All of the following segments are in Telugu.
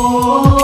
Oh.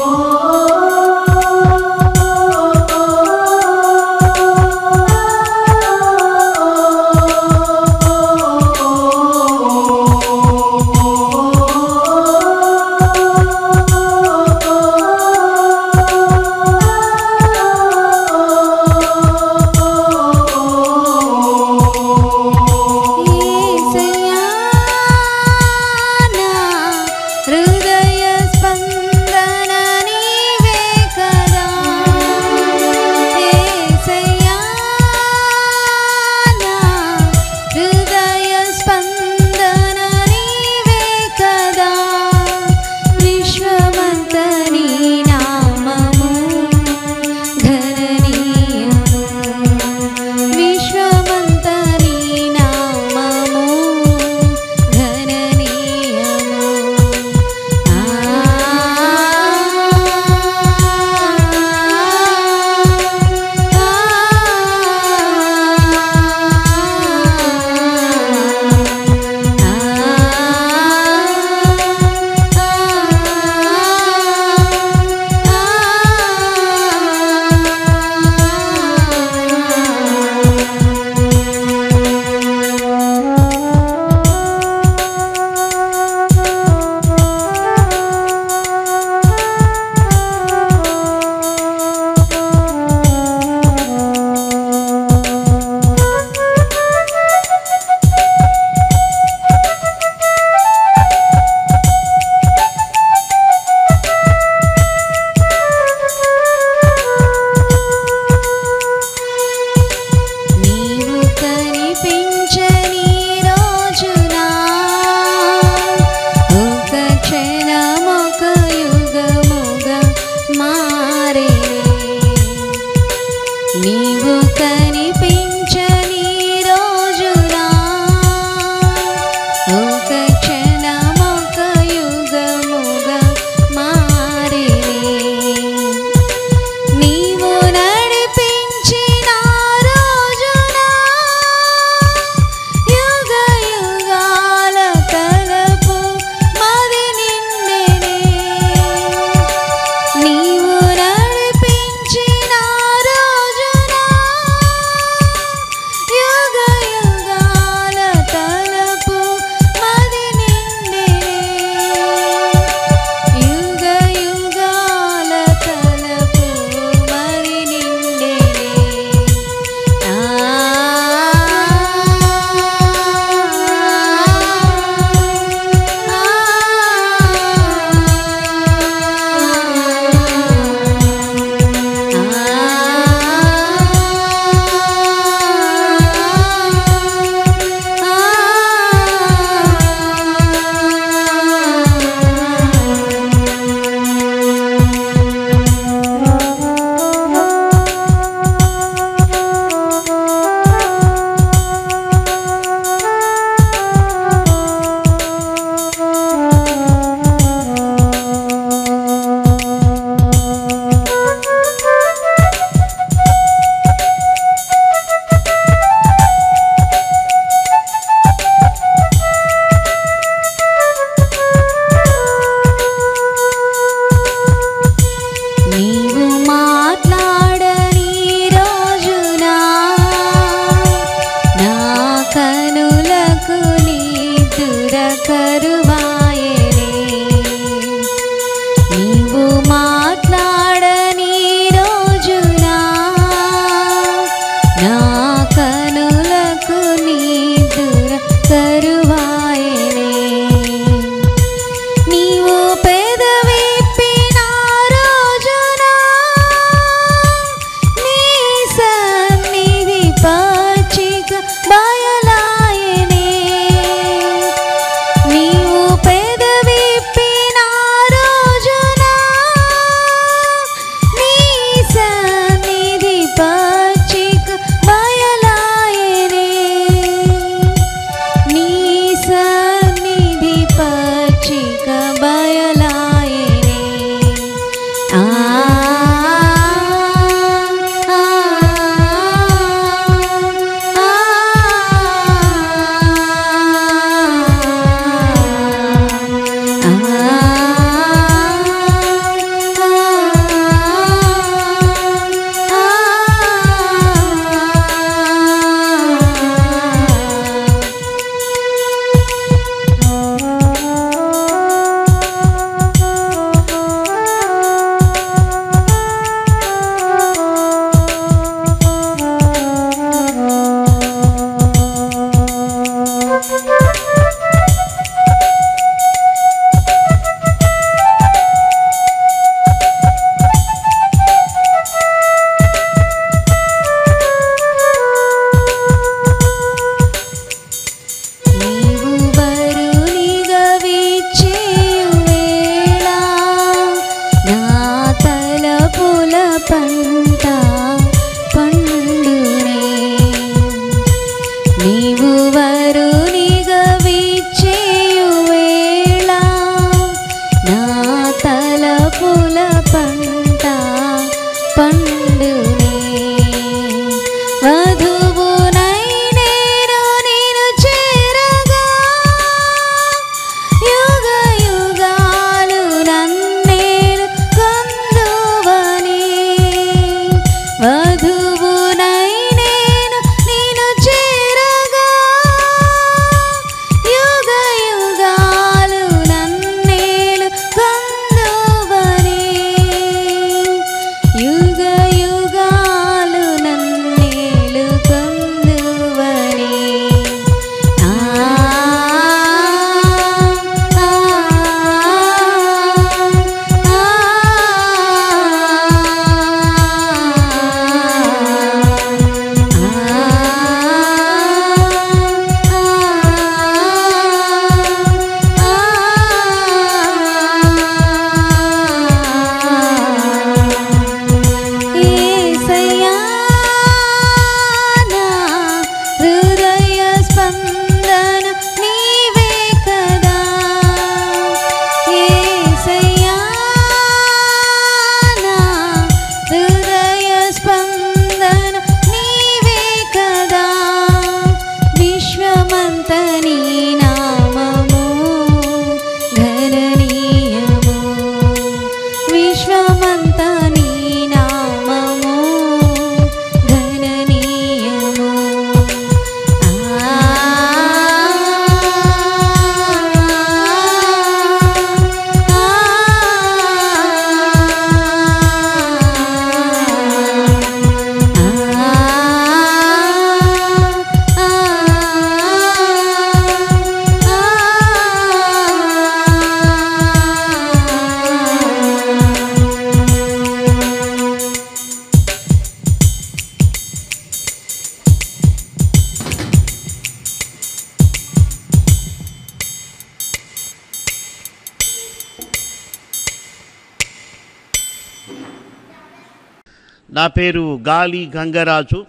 నా పేరు గాలి గంగరాజు.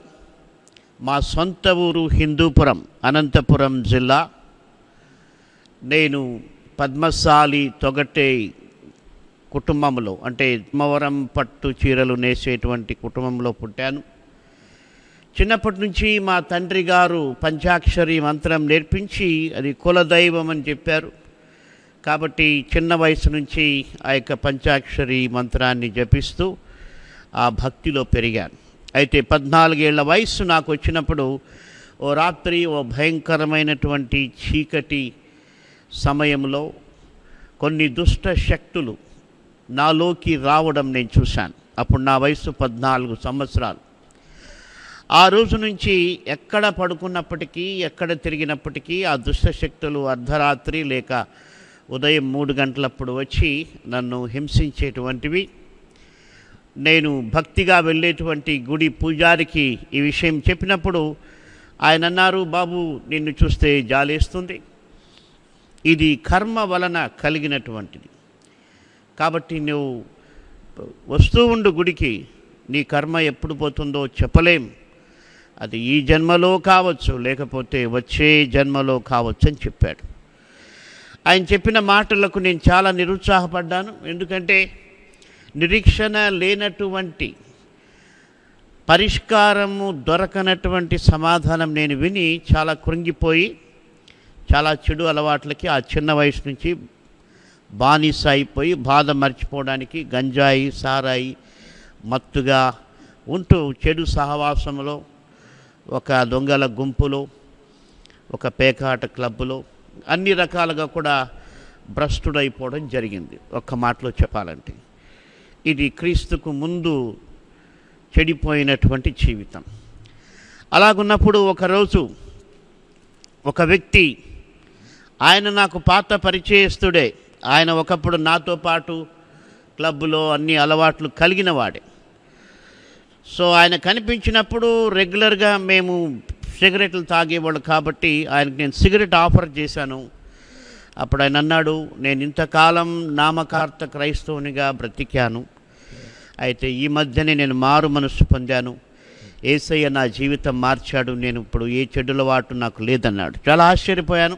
మా సొంత ఊరు హిందూపురం అనంతపురం జిల్లా. నేను పద్మశాలి తొగటే కుటుంబంలో అంటే ఇద్మవరం పట్టు చీరలు నేసేటువంటి కుటుంబంలో పుట్టాను. చిన్నప్పటి నుంచి మా తండ్రి గారు పంచాక్షరి మంత్రం నేర్పించి అది కులదైవం అని చెప్పారు. కాబట్టి చిన్న వయసు నుంచి ఆ యొక్క పంచాక్షరి మంత్రాన్ని జపిస్తూ ఆ భక్తిలో పెరిగాను. అయితే పద్నాలుగేళ్ళ వయస్సు నాకు వచ్చినప్పుడు ఓ రాత్రి ఓ భయంకరమైనటువంటి చీకటి సమయంలో కొన్ని దుష్ట శక్తులు నాలోకి రావడం నేను చూశాను. అప్పుడు నా వయసు పద్నాలుగు సంవత్సరాలు. ఆ రోజు నుంచి ఎక్కడ పడుకున్నప్పటికీ ఎక్కడ తిరిగినప్పటికీ ఆ దుష్ట శక్తులు అర్ధరాత్రి లేక ఉదయం మూడు గంటలప్పుడు వచ్చి నన్ను హింసించేటువంటివి నేను భక్తిగా వెళ్ళేటువంటి గుడి పూజారికి ఈ విషయం చెప్పినప్పుడు ఆయన అన్నారు బాబు నిన్ను చూస్తే జాలేస్తుంది. ఇది కర్మ వలన కలిగినటువంటిది. కాబట్టి నువ్వు వస్తూ ఉండు గుడికి. నీ కర్మ ఎప్పుడు పోతుందో చెప్పలేం. అది ఈ జన్మలో కావచ్చు లేకపోతే వచ్చే జన్మలో కావచ్చు అని చెప్పాడు. ఆయన చెప్పిన మాటలకు నేను చాలా నిరుత్సాహపడ్డాను. ఎందుకంటే నిరీక్షణ లేనటువంటి పరిష్కారము దొరకనటువంటి సమాధానం నేను విని చాలా కృంగిపోయి చాలా చెడు అలవాట్లకి ఆ చిన్న వయసు నుంచి బానిస అయిపోయి బాధ మర్చిపోవడానికి గంజాయి సారాయి మత్తుగా ఉంటూ చెడు సహవాసంలో ఒక దొంగల గుంపులో ఒక పేకాట క్లబ్బులో అన్ని రకాలుగా కూడా భ్రష్టుడైపోవడం జరిగింది. ఒక్క మాటలో చెప్పాలంటే ఇది క్రీస్తుకు ముందు చెడిపోయినటువంటి జీవితం. అలాగున్నప్పుడు ఒకరోజు ఒక వ్యక్తి ఆయన నాకు పాత పరిచయస్తుడే. ఆయన ఒకప్పుడు నాతో పాటు క్లబ్లో అన్ని అలవాట్లు కలిగిన వాడే సో ఆయన కనిపించినప్పుడు రెగ్యులర్గా మేము సిగరెట్లు తాగేవాళ్ళు కాబట్టి ఆయనకు నేను సిగరెట్ ఆఫర్ చేశాను. అప్పుడు ఆయన అన్నాడు నేను ఇంతకాలం నామకార్థ క్రైస్తవునిగా బ్రతికాను. అయితే ఈ మధ్యనే నేను మారు మనస్సు పొందాను. ఏసయ్య నా జీవితం మార్చాడు. నేను ఇప్పుడు ఏ చెడుల వాటు నాకు లేదన్నాడు. చాలా ఆశ్చర్యపోయాను.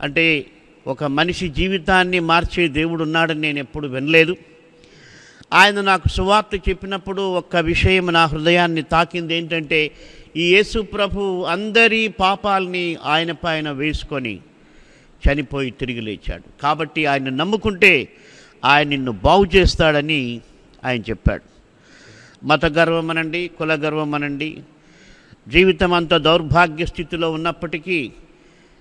అంటే ఒక మనిషి జీవితాన్ని మార్చే దేవుడు ఉన్నాడని నేను ఎప్పుడు వినలేదు. ఆయన నాకు సువార్త చెప్పినప్పుడు ఒక్క విషయం నా హృదయాన్ని తాకింది ఏంటంటే ఈ యేసు ప్రభు అందరి పాపాలని ఆయన పైన వేసుకొని చనిపోయి తిరిగి లేచాడు. కాబట్టి ఆయన నమ్ముకుంటే ఆయన నిన్ను బాగు చేస్తాడని ఆయన చెప్పాడు. మత గర్వం అనండి కుల గర్వం అనండి. జీవితం అంత దౌర్భాగ్య స్థితిలో ఉన్నప్పటికీ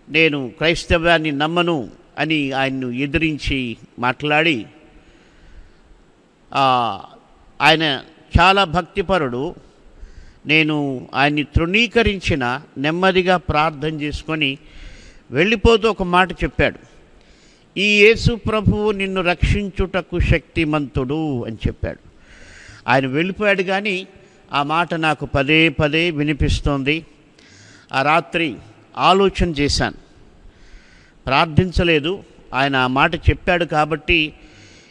నేను క్రైస్తవ్యాన్ని నమ్మను అని ఆయన్ను ఎదిరించి మాట్లాడి ఆయన చాలా భక్తిపరుడు. నేను ఆయన్ని తృణీకరించిన నెమ్మదిగా ప్రార్థన చేసుకొని వెళ్ళిపోతూ ఒక మాట చెప్పాడు. ఈ యేసు ప్రభువు నిన్ను రక్షించుటకు శక్తిమంతుడు అని చెప్పాడు. ఆయన వెళ్ళిపోయాడు కానీ ఆ మాట నాకు పదే పదే వినిపిస్తోంది. ఆ రాత్రి ఆలోచన చేశాను. ప్రార్థించలేదు. ఆయన ఆ మాట చెప్పాడు కాబట్టి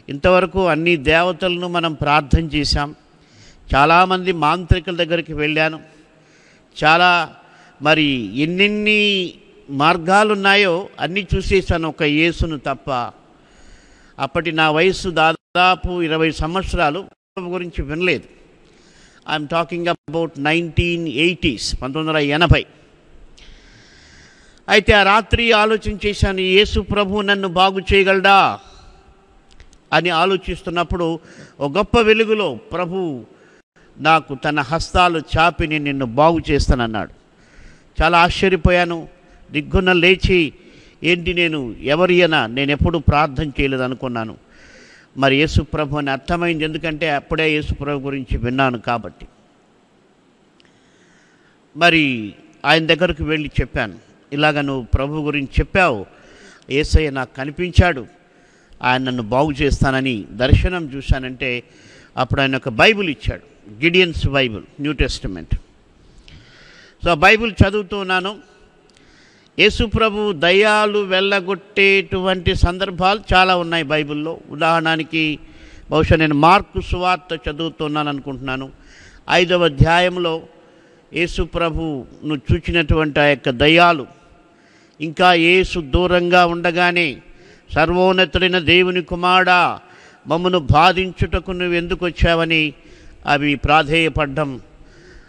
ఇంతవరకు అన్ని దేవతలను మనం ప్రార్థన చేశాం. చాలామంది మాంత్రికుల దగ్గరికి వెళ్ళాను. చాలా మరి ఎన్నెన్ని మార్గాలు ఉన్నాయో అన్నీ చూసేసాను ఒక యేసును తప్ప. అప్పటి నా వయస్సు దాదాపు ఇరవై సంవత్సరాలు గురించి వినలేదు. I'm talking about nineteen eighties పంతొమ్మిది వందల ఎనభై. అయితే ఆ రాత్రి ఆలోచన చేశాను యేసు ప్రభు నన్ను బాగు చేయగలడా? అని ఆలోచిస్తున్నప్పుడు ఒక గొప్ప వెలుగులో ప్రభు నాకు తన హస్తాలు చాపి నేను నిన్ను బాగు చేస్తానన్నాడు. చాలా ఆశ్చర్యపోయాను. దిగ్గున లేచి ఏంటి నేను ఎవరి అయినా నేను ఎప్పుడు ప్రార్థన చేయలేదు అనుకున్నాను. మరి యేసుప్రభు అని అర్థమైంది ఎందుకంటే అప్పుడే యేసుప్రభు గురించి విన్నాను కాబట్టి. మరి ఆయన దగ్గరకు వెళ్ళి చెప్పాను ఇలాగ నువ్వు ప్రభు గురించి చెప్పావు ఏసయ్య నాకు కనిపించాడు ఆయన నన్ను బాగు చేస్తానని దర్శనం చూశానంటే అప్పుడు ఆయన ఒక బైబిల్ ఇచ్చాడు Gideons Bible New Testament. So Bible చదువుతూ ఉన్నాను. యేసుప్రభు దయాలు వెళ్ళగొట్టేటువంటి సందర్భాలు చాలా ఉన్నాయి బైబిల్లో. ఉదాహరణకి బహుశా నేను మార్కు సువార్త చదువుతున్నాను అనుకుంటున్నాను ఐదవ అధ్యాయంలో యేసుప్రభును చూచినటువంటి ఆ యొక్క దయాలు ఇంకా యేసు దూరంగా ఉండగానే సర్వోన్నతుడైన దేవుని కుమారుడా మమ్మను బాధించుటకు నువ్వు ఎందుకు వచ్చావని అవి ప్రాధేయపడ్డం.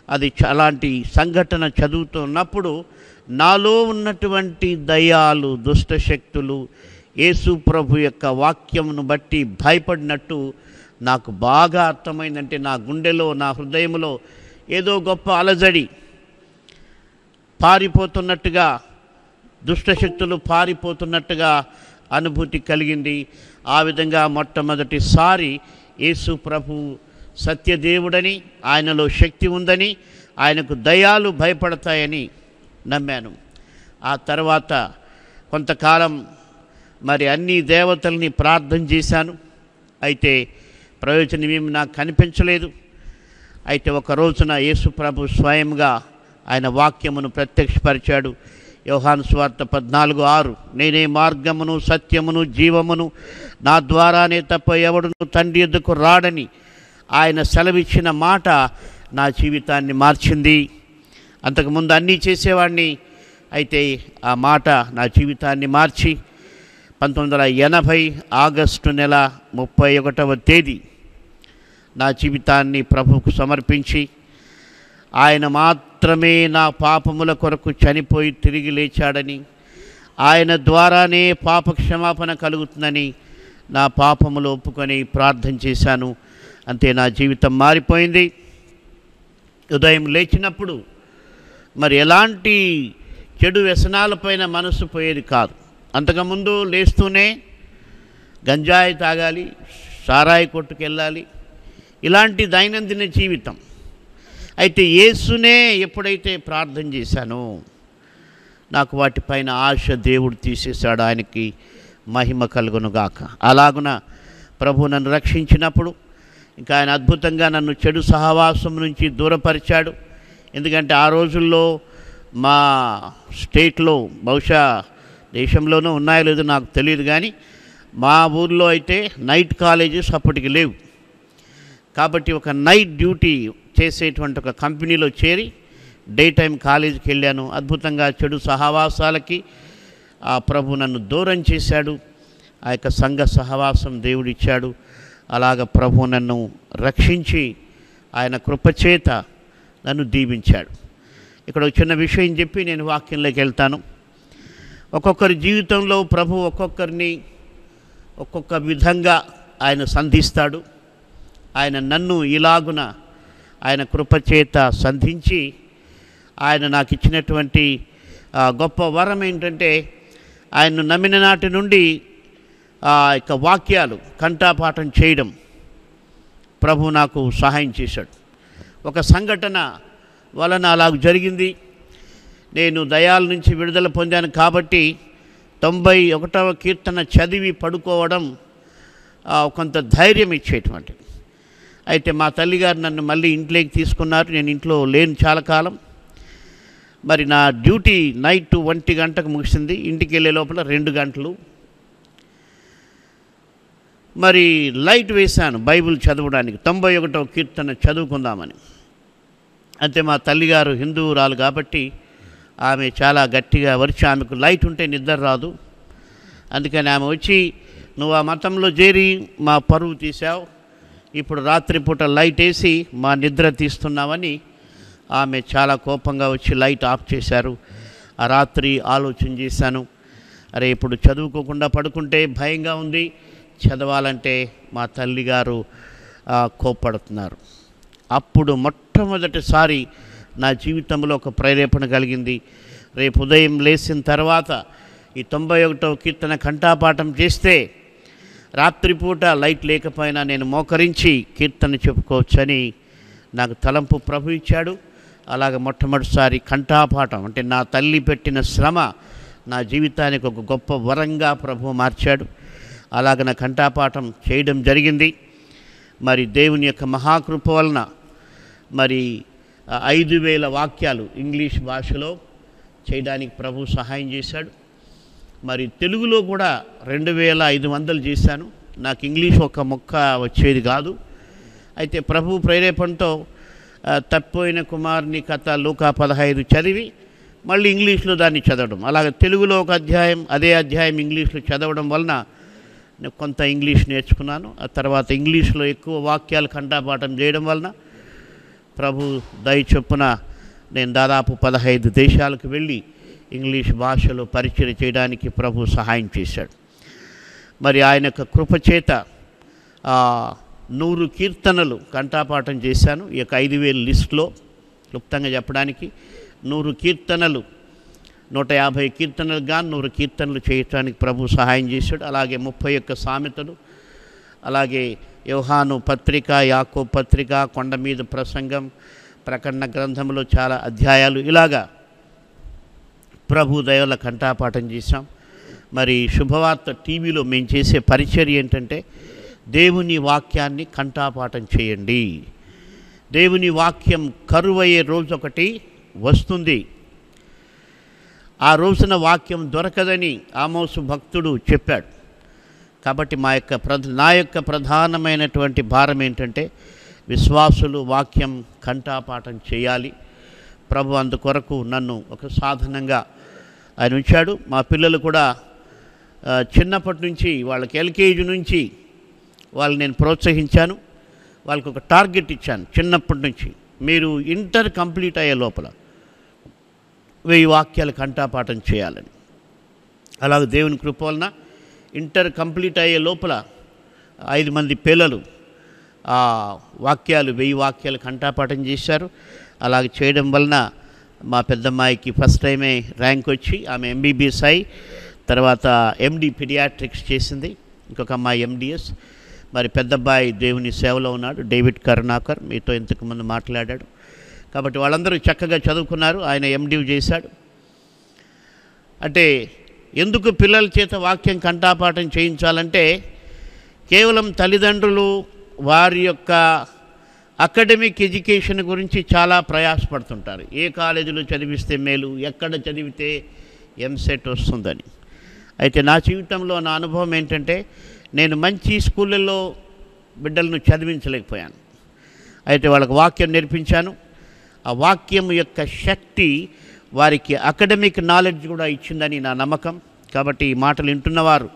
అది అలాంటి సంఘటన చదువుతున్నప్పుడు నాలో ఉన్నటువంటి దయాలు దుష్టశక్తులు యేసు ప్రభు యొక్క వాక్యంను బట్టి భయపడినట్టు నాకు బాగా అర్థమైందంటే నా గుండెలో నా హృదయంలో ఏదో గొప్ప అలజడి పారిపోతున్నట్టుగా దుష్టశక్తులు పారిపోతున్నట్టుగా అనుభూతి కలిగింది. ఆ విధంగా మొట్టమొదటిసారి యేసు ప్రభు సత్యదేవుడని ఆయనలో శక్తి ఉందని ఆయనకు దయాలు భయపడతాయని నమ్మాను. ఆ తర్వాత కొంతకాలం మరి అన్ని దేవతల్ని ప్రార్థన చేశాను. అయితే ప్రయోజనం ఏమి నాకు కనిపించలేదు. అయితే ఒక రోజున యేసు ప్రభు స్వయంగా ఆయన వాక్యమును ప్రత్యక్షపరిచాడు. యోహాను స్వార్థ పద్నాలుగు ఆరు నేనే మార్గమును సత్యమును జీవమును నా ద్వారానే తప్ప ఎవడును తండ్రి ఎద్దుకు రాడని ఆయన సెలవిచ్చిన మాట నా జీవితాన్ని మార్చింది. అంతకుముందు అన్నీ చేసేవాడిని అయితే ఆ మాట నా జీవితాన్ని మార్చి పంతొమ్మిది వందల ఎనభై ఆగస్టు నెల ముప్పై ఒకటవ తేదీ నా జీవితాన్ని ప్రభువుకు సమర్పించి ఆయన మాత్రమే నా పాపముల కొరకు చనిపోయి తిరిగి లేచాడని ఆయన ద్వారానే పాప క్షమాపణ కలుగుతుందని నా పాపములు ఒప్పుకొని ప్రార్థన చేశాను. అంతే నా జీవితం మారిపోయింది. ఉదయం లేచినప్పుడు మరి ఎలాంటి చెడు వ్యసనాలపైన మనసు పోయేది కాదు. అంతకుముందు లేస్తూనే గంజాయి తాగాలి సారాయి కొట్టుకెళ్ళాలి. ఇలాంటి దైనందిన జీవితం. అయితే యేసునే ఎప్పుడైతే ప్రార్థన చేశానో నాకు వాటిపైన ఆశ దేవుడు తీసేశాడు. ఆయనకి మహిమ కలుగునుగాక. అలాగున ప్రభు నన్ను రక్షించినప్పుడు ఇంకా ఆయన అద్భుతంగా నన్ను చెడు సహవాసం నుంచి దూరపరిచాడు. ఎందుకంటే ఆ రోజుల్లో మా స్టేట్లో బహుశా దేశంలోనూ ఉన్నాయో లేదో నాకు తెలియదు కానీ మా ఊర్లో అయితే నైట్ కాలేజెస్ అప్పటికి లేవు. కాబట్టి ఒక నైట్ డ్యూటీ చేసేటువంటి ఒక కంపెనీలో చేరి డే టైం కాలేజీకి వెళ్ళాను. అద్భుతంగా చెడు సహవాసాలకి ఆ ప్రభు నన్ను దూరం చేశాడు. ఆ యొక్క సంఘ సహవాసం దేవుడిచ్చాడు. అలాగ ప్రభు నన్ను రక్షించి ఆయన కృపచేత నన్ను దీవించాడు. ఇక్కడ ఒక చిన్న విషయం చెప్పి నేను వాక్యంలోకి వెళ్తాను. ఒక్కొక్కరి జీవితంలో ప్రభు ఒక్కొక్కరిని ఒక్కొక్క విధంగా ఆయన సంధిస్తాడు. ఆయన నన్ను ఇలాగున ఆయన కృపచేత సంధించి ఆయన నాకు ఇచ్చినటువంటి గొప్ప వరం ఏంటంటే ఆయన్ను నమ్మిన నాటి నుండి ఆ యొక్క వాక్యాలు కంఠాపాఠం చేయడం ప్రభు నాకు సహాయం చేశాడు. ఒక సంఘటన వలన అలాగ జరిగింది. నేను దయాల నుంచి విడుదల పొందాను కాబట్టి తొంభై ఒకటవ కీర్తన చదివి పడుకోవడం కొంత ధైర్యం ఇచ్చేటువంటిది. అయితే మా తల్లిగారు నన్ను మళ్ళీ ఇంట్లోకి తీసుకున్నారు. నేను ఇంట్లో లేను చాలా కాలం. మరి నా డ్యూటీ నైట్ ఒంటి గంటకు ముగిసింది. ఇంటికి వెళ్ళే లోపల రెండు గంటలు. మరి లైట్ వేశాను బైబిల్ చదవడానికి. తొంభై ఒకటో కీర్తన చదువుకుందామని. అంతే మా తల్లిగారు హిందువురాలు కాబట్టి ఆమె చాలా గట్టిగా వరిచి ఆమెకు లైట్ ఉంటే నిద్ర రాదు. అందుకని ఆమె వచ్చి నువ్వు ఆ మతంలో చేరి మా పరువు తీసావు ఇప్పుడు రాత్రిపూట లైట్ వేసి మా నిద్ర తీస్తున్నావని ఆమె చాలా కోపంగా వచ్చి లైట్ ఆఫ్ చేశారు. ఆ రాత్రి ఆలోచన చేశాను. అరే ఇప్పుడు చదువుకోకుండా పడుకుంటే భయంగా ఉంది. చదవాలంటే మా తల్లిగారు కోప్పడుతున్నారు. అప్పుడు మొట్టమొదటిసారి నా జీవితంలో ఒక ప్రేరేపణ కలిగింది. రేపు ఉదయం లేచిన తర్వాత ఈ తొంభై ఒకటవ కీర్తన కంఠాపాఠం చేస్తే రాత్రిపూట లైట్ లేకపోయినా నేను మోకరించి కీర్తన చెప్పుకోవచ్చని నాకు తలంపు ప్రభు ఇచ్చాడు. అలాగ మొట్టమొదటిసారి కంఠాపాఠం అంటే నా తల్లి పెట్టిన శ్రమ నా జీవితానికి ఒక గొప్ప వరంగా ప్రభు మార్చాడు. అలాగ నా కంఠాపాఠం చేయడం జరిగింది. మరి దేవుని యొక్క మహాకృప వలన మరి ఐదు వేల వాక్యాలు ఇంగ్లీష్ భాషలో చేయడానికి ప్రభు సహాయం చేశాడు. మరి తెలుగులో కూడా రెండు వేల ఐదు వందలు చేశాను. నాకు ఇంగ్లీష్ ఒక మొక్క వచ్చేది కాదు. అయితే ప్రభు ప్రేరేపణతో తప్పిపోయిన కుమారుని కథ లూకా పదహైదు చదివి మళ్ళీ ఇంగ్లీష్లో దాన్ని చదవడం. అలాగే తెలుగులో ఒక అధ్యాయం అదే అధ్యాయం ఇంగ్లీష్లో చదవడం వలన నేను కొంత ఇంగ్లీష్ నేర్చుకున్నాను. ఆ తర్వాత ఇంగ్లీష్లో ఎక్కువ వాక్యాలు కంటాపాఠం చేయడం వలన ప్రభు దయ చొప్పున నేను దాదాపు పదహైదు దేశాలకు వెళ్ళి ఇంగ్లీష్ భాషలో పరిచయం చేయడానికి ప్రభు సహాయం చేశాడు. మరి ఆయన యొక్క కృపచేత నూరు కీర్తనలు కంఠాపాఠం చేశాను. ఈ యొక్క ఐదు వేల లిస్టులో క్లుప్తంగా చెప్పడానికి నూరు కీర్తనలు నూట యాభై కీర్తనలు కానీ నూరు కీర్తనలు చేయటానికి ప్రభు సహాయం చేశాడు. అలాగే ముప్పై ఒక్క సామెతలు అలాగే యోహాను పత్రిక యాకో పత్రిక కొండ మీద ప్రసంగం ప్రకటన గ్రంథంలో చాలా అధ్యాయాలు. ఇలాగా ప్రభు దయవల్ల కంఠాపాఠం చేశాం. మరి శుభవార్త టీవీలో మేము చేసే పరిచర్య ఏంటంటే దేవుని వాక్యాన్ని కంఠాపాఠం చేయండి. దేవుని వాక్యం కరువయ్యే రోజు ఒకటి వస్తుంది. ఆ రోజున వాక్యం దొరకదని ఆమోసు భక్తుడు చెప్పాడు. కాబట్టి మా యొక్క ప్రధ నా యొక్క ప్రధానమైనటువంటి భారం ఏంటంటే విశ్వాసులు వాక్యం కంఠాపాఠం చేయాలి. ప్రభు అందుకొరకు నన్ను ఒక సాధనంగా ఆయన ఉంచాడు. మా పిల్లలు కూడా చిన్నప్పటి నుంచి వాళ్ళకి ఎల్కేజీ నుంచి వాళ్ళు నేను ప్రోత్సహించాను. వాళ్ళకి ఒక టార్గెట్ ఇచ్చాను చిన్నప్పటి నుంచి. మీరు ఇంటర్ కంప్లీట్ అయ్యే లోపల వెయ్యి వాక్యాలు కంఠాపాఠం చేయాలని. అలాగే దేవుని కృప వలన ఇంటర్ కంప్లీట్ అయ్యే లోపల ఐదు మంది పిల్లలు ఆ వాక్యాలు వెయ్యి వాక్యాలు కంఠాపాఠం చేశారు. అలాగ చేయడం వలన మా పెద్దమ్మాయికి ఫస్ట్ టైమే ర్యాంక్ వచ్చి ఆమె ఎంబీబీఎస్ అయి తర్వాత ఎండి పిడియాట్రిక్స్ చేసింది. ఇంకొక అమ్మాయి ఎండిఎస్ మరి పెద్దబ్బాయి దేవుని సేవలో ఉన్నాడు డేవిడ్ కరుణాకర్. మీతో ఇంతకుముందు మాట్లాడాడు. కాబట్టి వాళ్ళందరూ చక్కగా చదువుకున్నారు. ఆయన ఎండి చేశాడు. అంటే ఎందుకు పిల్లల చేత వాక్యం కంఠాపాఠం చేయించాలంటే కేవలం తల్లిదండ్రులు వారి యొక్క అకాడమిక్ ఎడ్యుకేషన్ గురించి చాలా ప్రయాసపడుతుంటారు. ఏ కాలేజీలో చదివిస్తే మేలు ఎక్కడ చదివితే ఎంసెట్ వస్తుందని. అయితే నా జీవితంలో నా అనుభవం ఏంటంటే నేను మంచి స్కూళ్ళల్లో బిడ్డలను చదివించలేకపోయాను. అయితే వాళ్ళకి వాక్యం నేర్పించాను. ఆ వాక్యం యొక్క శక్తి వారికి అకాడమిక్ నాలెడ్జ్ కూడా ఇచ్చిందని నా నమ్మకం. కాబట్టి ఈ మాటలు వింటున్నవారు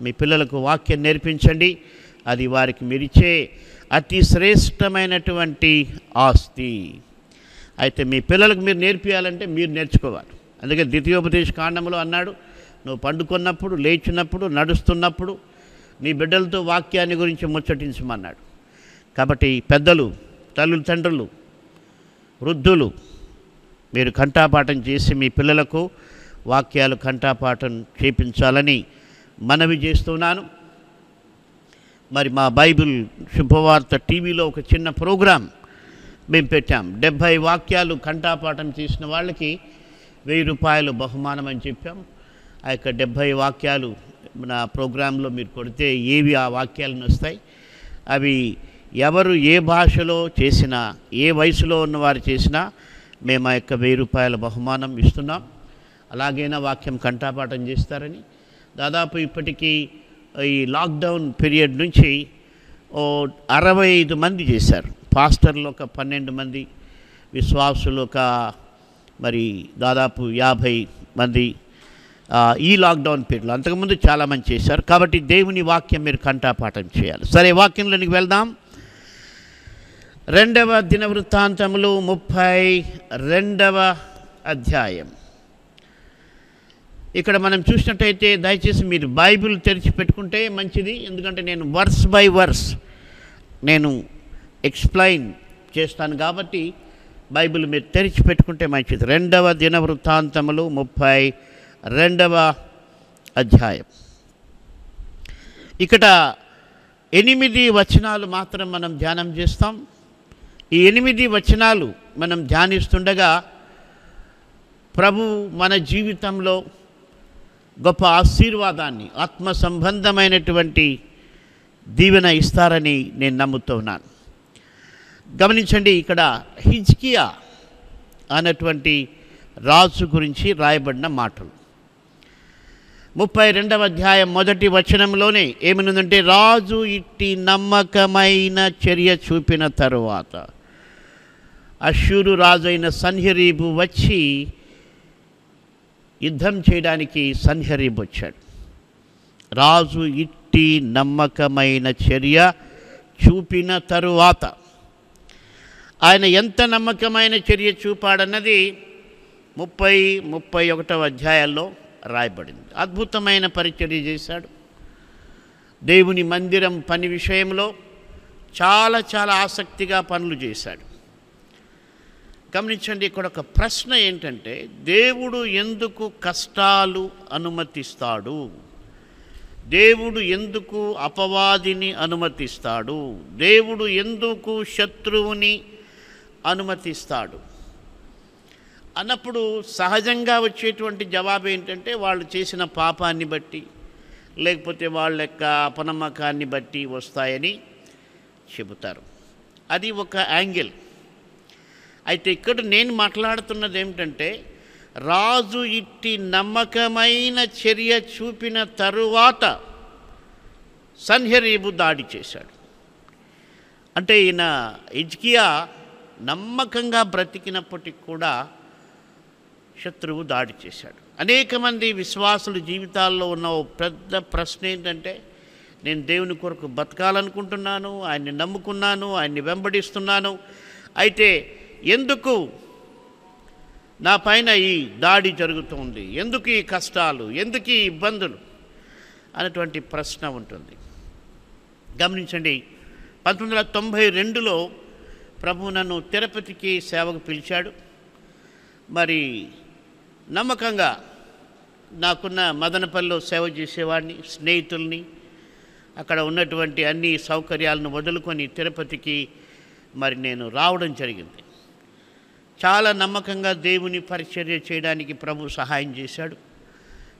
మీ పిల్లలకు వాక్యం నేర్పించండి. అది వారికి మీరిచ్చే అతి శ్రేష్టమైనటువంటి ఆస్తి. అయితే మీ పిల్లలకు మీరు నేర్పియాలంటే మీరు నేర్చుకోవాలి. అందుకే ద్వితీయోపదేశ కాండంలో అన్నాడు నువ్వు పండుకున్నప్పుడు లేచినప్పుడు నడుస్తున్నప్పుడు నీ బిడ్డలతో వాక్యాన్ని గురించి ముచ్చటించమన్నాడు. కాబట్టి పెద్దలు తల్లులు తండ్రులు వృద్ధులు మీరు కంఠాపాఠం చేసి మీ పిల్లలకు వాక్యాలు కంఠాపాఠం చేపించాలని మనవి చేస్తున్నాను. మరి మా బైబిల్ శుభవార్త టీవీలో ఒక చిన్న ప్రోగ్రాం మేము పెట్టాం. డెబ్భై వాక్యాలు కంఠాపాఠం చేసిన వాళ్ళకి వెయ్యి రూపాయలు బహుమానం అని చెప్పాం. ఆ యొక్క డెబ్భై వాక్యాలు నా ప్రోగ్రాంలో మీరు కొడితే ఏవి ఆ వాక్యాలను వస్తాయి? అవి ఎవరు ఏ భాషలో చేసినా ఏ వయసులో ఉన్నవారు చేసినా మేము ఆ యొక్క వెయ్యి రూపాయల బహుమానం ఇస్తున్నాం. అలాగైనా వాక్యం కంఠాపాఠం చేస్తారని. దాదాపు ఇప్పటికీ ఈ లాక్డౌన్ పీరియడ్ నుంచి ఓ అరవై ఐదు మంది చేశారు. పాస్టర్లు ఒక పన్నెండు మంది విశ్వాసులు ఒక మరి దాదాపు యాభై మంది ఈ లాక్డౌన్ పీరియడ్లో. అంతకుముందు చాలామంది చేశారు. కాబట్టి దేవుని వాక్యం మీరు కంఠాపాఠం చేయాలి. సరే వాక్యంలోనికి వెళ్దాం. రెండవ దిన వృత్తాంతములు ముప్పై రెండవ అధ్యాయం. ఇక్కడ మనం చూసినట్టయితే దయచేసి మీరు బైబిల్ తెరిచి పెట్టుకుంటే మంచిది ఎందుకంటే నేను వర్స్ బై వర్స్ నేను ఎక్స్ప్లెయిన్ చేస్తాను కాబట్టి బైబిల్ మీరు తెరిచి పెట్టుకుంటే మంచిది. రెండవ దిన వృత్తాంతములు ముప్పై రెండవ అధ్యాయం. ఇక్కడ ఎనిమిది వచనాలు మాత్రం మనం ధ్యానం చేస్తాం. ఈ ఎనిమిది వచనాలు మనం ధ్యానిస్తుండగా ప్రభు మన జీవితంలో గొప్ప ఆశీర్వాదాన్ని ఆత్మ సంబంధమైనటువంటి దీవెన ఇస్తారని నేను నమ్ముతున్నాను గమనించండి ఇక్కడ హిజ్కియా అన్నటువంటి రాజు గురించి రాయబడిన మాటలు. ముప్పై రెండవ అధ్యాయం మొదటి వచనంలోనే ఏమనుందంటే రాజు ఇట్టి నమ్మకమైన చర్య చూపిన తరువాత. అశ్షూరు రాజు అయిన సన్హరీబు వచ్చి యుద్ధం చేయడానికి సన్హరీబు వచ్చాడు. రాజు ఇట్టి నమ్మకమైన చర్య చూపిన తరువాత ఆయన ఎంత నమ్మకమైన చర్య చూపాడన్నది ముప్పై ముప్పై ఒకటవ అధ్యాయాల్లో రాయబడింది. అద్భుతమైన పరిచర్య చేశాడు. దేవుని మందిరం పని విషయంలో చాలా చాలా ఆసక్తిగా పనులు చేశాడు. గమనించండి ఇక్కడ ఒక ప్రశ్న ఏంటంటే దేవుడు ఎందుకు కష్టాలు అనుమతిస్తాడు? దేవుడు ఎందుకు అపవాదిని అనుమతిస్తాడు? దేవుడు ఎందుకు శత్రువుని అనుమతిస్తాడు? అన్నప్పుడు సహజంగా వచ్చేటువంటి జవాబు ఏంటంటే వాళ్ళు చేసిన పాపాన్ని బట్టి లేకపోతే వాళ్ళ యొక్క అపనమ్మకాన్ని బట్టి వస్తాయని చెబుతారు. అది ఒక యాంగిల్. అయితే ఇక్కడ నేను మాట్లాడుతున్నది ఏమిటంటే రాజు ఇట్టి నమ్మకమైన చర్య చూపిన తరువాత సన్హరీబు దాడి చేశాడు. అంటే ఈయన ఇజ్కియా నమ్మకంగా బ్రతికినప్పటికి కూడా శత్రువు దాడి చేశాడు. అనేక మంది విశ్వాసుల జీవితాల్లో ఉన్న ఓ పెద్ద ప్రశ్న ఏంటంటే నేను దేవుని కొరకు బతకాలనుకుంటున్నాను ఆయన్ని నమ్ముకున్నాను ఆయన్ని వెంబడిస్తున్నాను. అయితే ఎందుకు నా పైన ఈ దాడి జరుగుతుంది? ఎందుకు ఈ కష్టాలు? ఎందుకు ఈ ఇబ్బందులు? అనేటువంటి ప్రశ్న ఉంటుంది. గమనించండి పంతొమ్మిది వందల తొంభై రెండులో ప్రభు నన్ను తిరుపతికి సేవకు పిలిచాడు. మరి నమ్మకంగా నాకున్న మదనపల్లిలో సేవ చేసేవాడిని స్నేహితుల్ని అక్కడ ఉన్నటువంటి అన్ని సౌకర్యాలను వదులుకొని తిరుపతికి మరి నేను రావడం జరిగింది. చాలా నమ్మకంగా దేవుని పరిచర్య చేయడానికి ప్రభు సహాయం చేశాడు.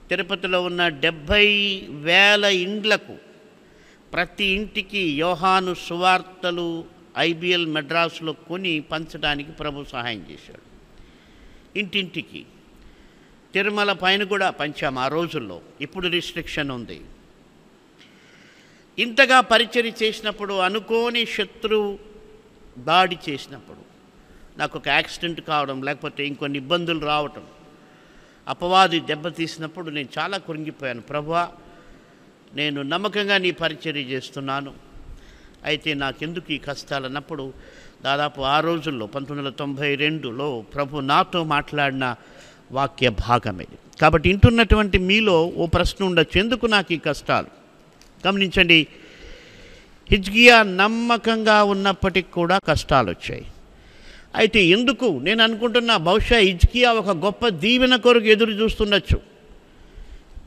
తిరుపతిలో ఉన్న డెబ్భై వేల ఇండ్లకు ప్రతి ఇంటికి యోహాను సువార్తలు ఐబిఎల్ మెడ్రాస్లో కొని పంచడానికి ప్రభు సహాయం చేశాడు. ఇంటింటికి. తిరుమల పైన కూడా పంచాము ఆ రోజుల్లో. ఇప్పుడు రిస్ట్రిక్షన్ ఉంది. ఇంతగా పరిచయం చేసినప్పుడు అనుకోని శత్రువు దాడి చేసినప్పుడు నాకు ఒక యాక్సిడెంట్ కావడం లేకపోతే ఇంకొన్ని ఇబ్బందులు రావటం అపవాది దెబ్బతీసినప్పుడు నేను చాలా కృంగిపోయాను. ప్రభువా నేను నమ్మకంగా నీ పరిచర్య చేస్తున్నాను. అయితే నాకెందుకు ఈ కష్టాలు అన్నప్పుడు దాదాపు ఆ రోజుల్లో పంతొమ్మిది వందల తొంభై రెండులో ప్రభు నాతో మాట్లాడిన వాక్య భాగమేది కాబట్టి ఇంటున్నటువంటి మీలో ఓ ప్రశ్న ఉండొచ్చు. ఎందుకు నాకు ఈ కష్టాలు? గమనించండి హిజ్కియా నమ్మకంగా ఉన్నప్పటికి కూడా కష్టాలు వచ్చాయి అయితే ఎందుకు? నేను అనుకుంటున్నా బహుశా ఇజ్కియా ఒక గొప్ప దీవెన కొరకు ఎదురు చూస్తుండొచ్చు.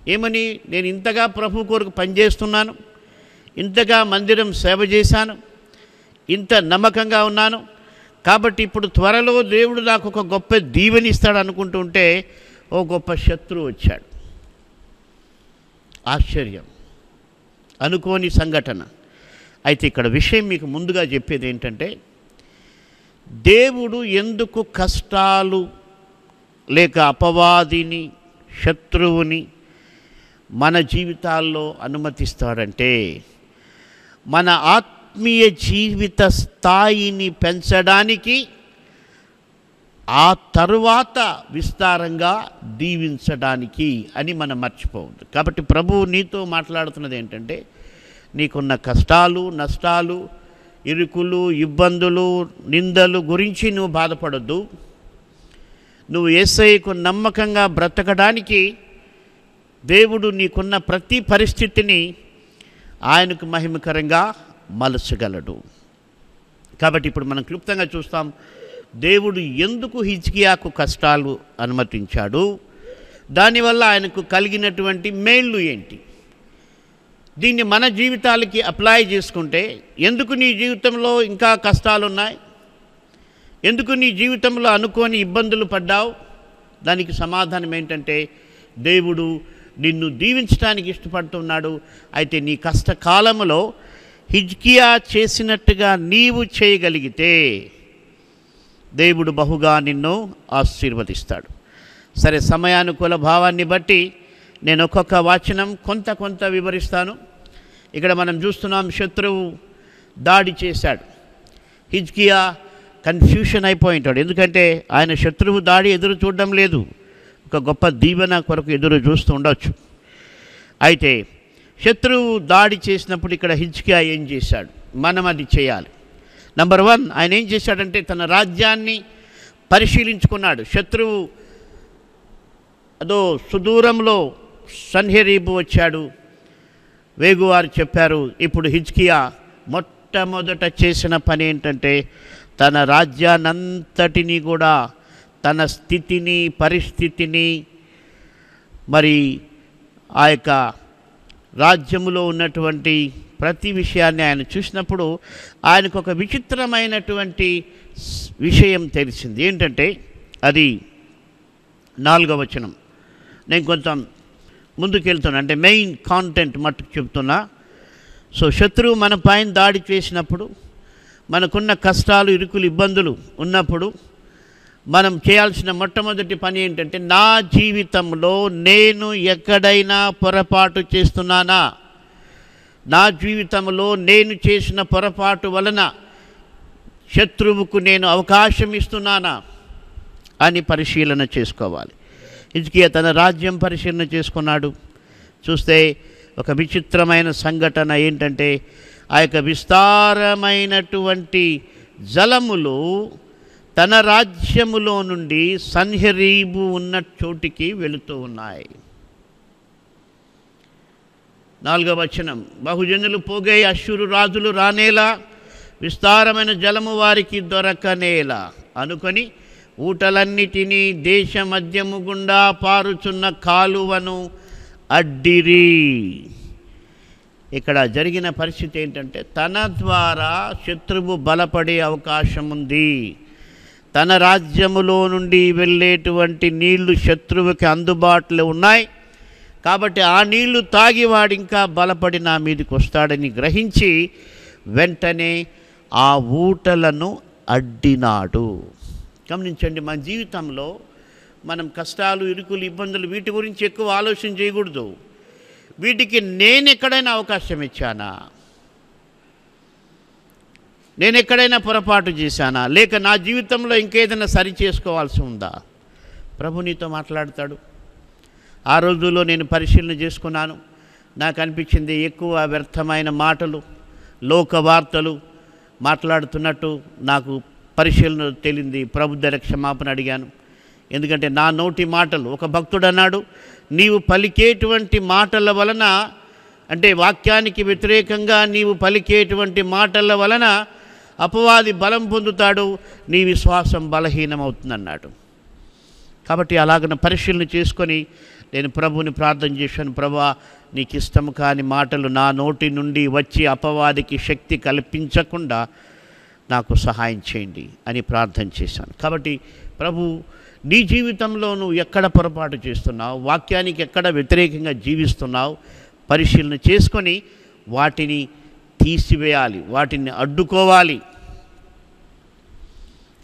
ఏమని? నేను ఇంతగా ప్రభు కొరకు పనిచేస్తున్నాను. ఇంతగా మందిరం సేవ చేశాను. ఇంత నమ్మకంగా ఉన్నాను. కాబట్టి ఇప్పుడు త్వరలో దేవుడు నాకు ఒక గొప్ప దీవెనిస్తాడు అనుకుంటుంటే ఓ గొప్ప శత్రువు వచ్చాడు. ఆశ్చర్యం. అనుకోని సంఘటన. అయితే ఇక్కడ విషయం మీకు ముందుగా చెప్పేది ఏంటంటే దేవుడు ఎందుకు కష్టాలు లేక అపవాదిని శత్రువుని మన జీవితాల్లో అనుమతిస్తాడంటే మన ఆత్మీయ జీవిత స్థాయిని పెంచడానికి ఆ తరువాత విస్తారంగా దీవించడానికి అని మనం మర్చిపోవద్దు. కాబట్టి ప్రభువు నీతో మాట్లాడుతున్నది ఏంటంటే నీకున్న కష్టాలు నష్టాలు ఇరుకులు ఇబ్బందులు నిందలు గురించి నువ్వు బాధపడద్దు. నువ్వు ఏసైకు నమ్మకంగా బ్రతకడానికి దేవుడు నీకున్న ప్రతి పరిస్థితిని ఆయనకు మహిమకరంగా మలచగలడు. కాబట్టి ఇప్పుడు మనం క్లుప్తంగా చూస్తాం దేవుడు ఎందుకు హిజ్కియాకు కష్టాలు అనుమతించాడు? దానివల్ల ఆయనకు కలిగినటువంటి మేళ్ళు ఏంటి? దీన్ని మన జీవితాలకి అప్లై చేసుకుంటే ఎందుకు నీ జీవితంలో ఇంకా కష్టాలు ఉన్నాయి ఎందుకు నీ జీవితంలో అనుకోని ఇబ్బందులు పడ్డావు? దానికి సమాధానం ఏంటంటే దేవుడు నిన్ను దీవించడానికి ఇష్టపడుతున్నాడు. అయితే నీ కష్టకాలంలో హిజ్కియా చేసినట్టుగా నీవు చేయగలిగితే దేవుడు బహుగా నిన్ను ఆశీర్వదిస్తాడు. సరే సమయానుకూల భావాన్ని బట్టి నేను ఒక్కొక్క వాచనం కొంత కొంత వివరిస్తాను. ఇక్కడ మనం చూస్తున్నాం శత్రువు దాడి చేశాడు. హిజ్కియా కన్ఫ్యూషన్ అయిపోయింటాడు. ఎందుకంటే ఆయన శత్రువు దాడి ఎదురు చూడడం లేదు. ఒక గొప్ప దీవెన కొరకు ఎదురు చూస్తూ ఉండొచ్చు. అయితే శత్రువు దాడి చేసినప్పుడు ఇక్కడ హిజ్కియా ఏం చేశాడు? మనం అది చేయాలి. నంబర్ వన్ ఆయన ఏం చేశాడంటే తన రాజ్యాన్ని పరిశీలించుకున్నాడు. శత్రువు అదో సుదూరంలో సన్హెరీబు వచ్చాడు. వేగువారు చెప్పారు ఇప్పుడు హిజ్కియా మొట్టమొదట చేసిన పని ఏంటంటే తన రాజ్యానంతటినీ కూడా తన స్థితిని పరిస్థితిని మరి ఆ యొక్క రాజ్యములో ఉన్నటువంటి ప్రతి విషయాన్ని ఆయన చూసినప్పుడు ఆయనకు ఒక విచిత్రమైనటువంటి విషయం తెలిసింది. ఏంటంటే అది నాలుగవ వచనం. నేను కొంచెం ముందుకెళ్తున్నా. అంటే మెయిన్ కాంటెంట్ మట్టుకు చెప్తున్నా. సో శత్రువు మన పైన దాడి చేసినప్పుడు మనకున్న కష్టాలు ఇరుకులు ఇబ్బందులు ఉన్నప్పుడు మనం చేయాల్సిన మొట్టమొదటి పని ఏంటంటే నా జీవితంలో నేను ఎక్కడైనా పొరపాటు చేస్తున్నానా? నా జీవితంలో నేను చేసిన పొరపాటు వలన శత్రువుకు నేను అవకాశం ఇస్తున్నానా? అని పరిశీలన చేసుకోవాలి. ఇజ్కియా తన రాజ్యం పరిశీలన చేసుకున్నాడు. చూస్తే ఒక విచిత్రమైన సంఘటన ఏంటంటే ఆ యొక్క విస్తారమైనటువంటి జలములు తన రాజ్యములో నుండి సన్హరీబు ఉన్న చోటికి వెళుతూ ఉన్నాయి. నాలుగవ వచనం బహుజనులు పోగే అశ్వరు రాజులు రానేలా విస్తారమైన జలము వారికి దొరకనేలా అనుకొని ఊటలన్నిటినీ దేశ మధ్యము గుండా పారుచున్న కాలువను అడ్డిరి. ఇక్కడ జరిగిన పరిస్థితి ఏంటంటే తన ద్వారా శత్రువు బలపడే అవకాశం ఉంది తన రాజ్యములో నుండి వెళ్ళేటువంటి నీళ్ళు శత్రువుకి అందుబాటులో ఉన్నాయి. కాబట్టి ఆ నీళ్ళు తాగి వాడు ఇంకా బలపడి నా మీదకి వస్తాడని గ్రహించి వెంటనే ఆ ఊటలను అడ్డినాడు. గమనించండి మన జీవితంలో మనం కష్టాలు ఇరుకులు ఇబ్బందులు వీటి గురించి ఎక్కువ ఆలోచన చేయకూడదు. వీటికి నేను ఎక్కడైనా అవకాశం ఇచ్చానా? నేను ఎక్కడైనా పొరపాటు చేశానా? లేక నా జీవితంలో ఇంకేదైనా సరి చేసుకోవాల్సి ఉందా? ప్రభు నీతో మాట్లాడతాడు. ఆ రోజుల్లో నేను పరిశీలన చేసుకున్నాను. నాకు అనిపించింది ఎక్కువ వ్యర్థమైన మాటలు లోక వార్తలు మాట్లాడుతున్నట్టు నాకు పరిశీలన తెలింది ప్రభు దగ్గర క్షమాపణ అడిగాను. ఎందుకంటే నా నోటి మాటలు ఒక భక్తుడు అన్నాడు నీవు పలికేటువంటి మాటల వలన అంటే వాక్యానికి వ్యతిరేకంగా నీవు పలికేటువంటి మాటల వలన అపవాది బలం పొందుతాడు నీ విశ్వాసం బలహీనమవుతుందన్నాడు. కాబట్టి అలాగన పరిశీలన చేసుకొని నేను ప్రభుని ప్రార్థన చేశాను ప్రభా నీకు ఇష్టం కాని మాటలు నా నోటి నుండి వచ్చి అపవాదికి శక్తి కల్పించకుండా నాకు సహాయం చేయండి అని ప్రార్థన చేశాను. కాబట్టి ప్రభు నీ జీవితంలో నువ్వు ఎక్కడ పొరపాటు చేస్తున్నావు? వాక్యానికి ఎక్కడ వ్యతిరేకంగా జీవిస్తున్నావు? పరిశీలన చేసుకొని వాటిని తీసివేయాలి వాటిని అడ్డుకోవాలి.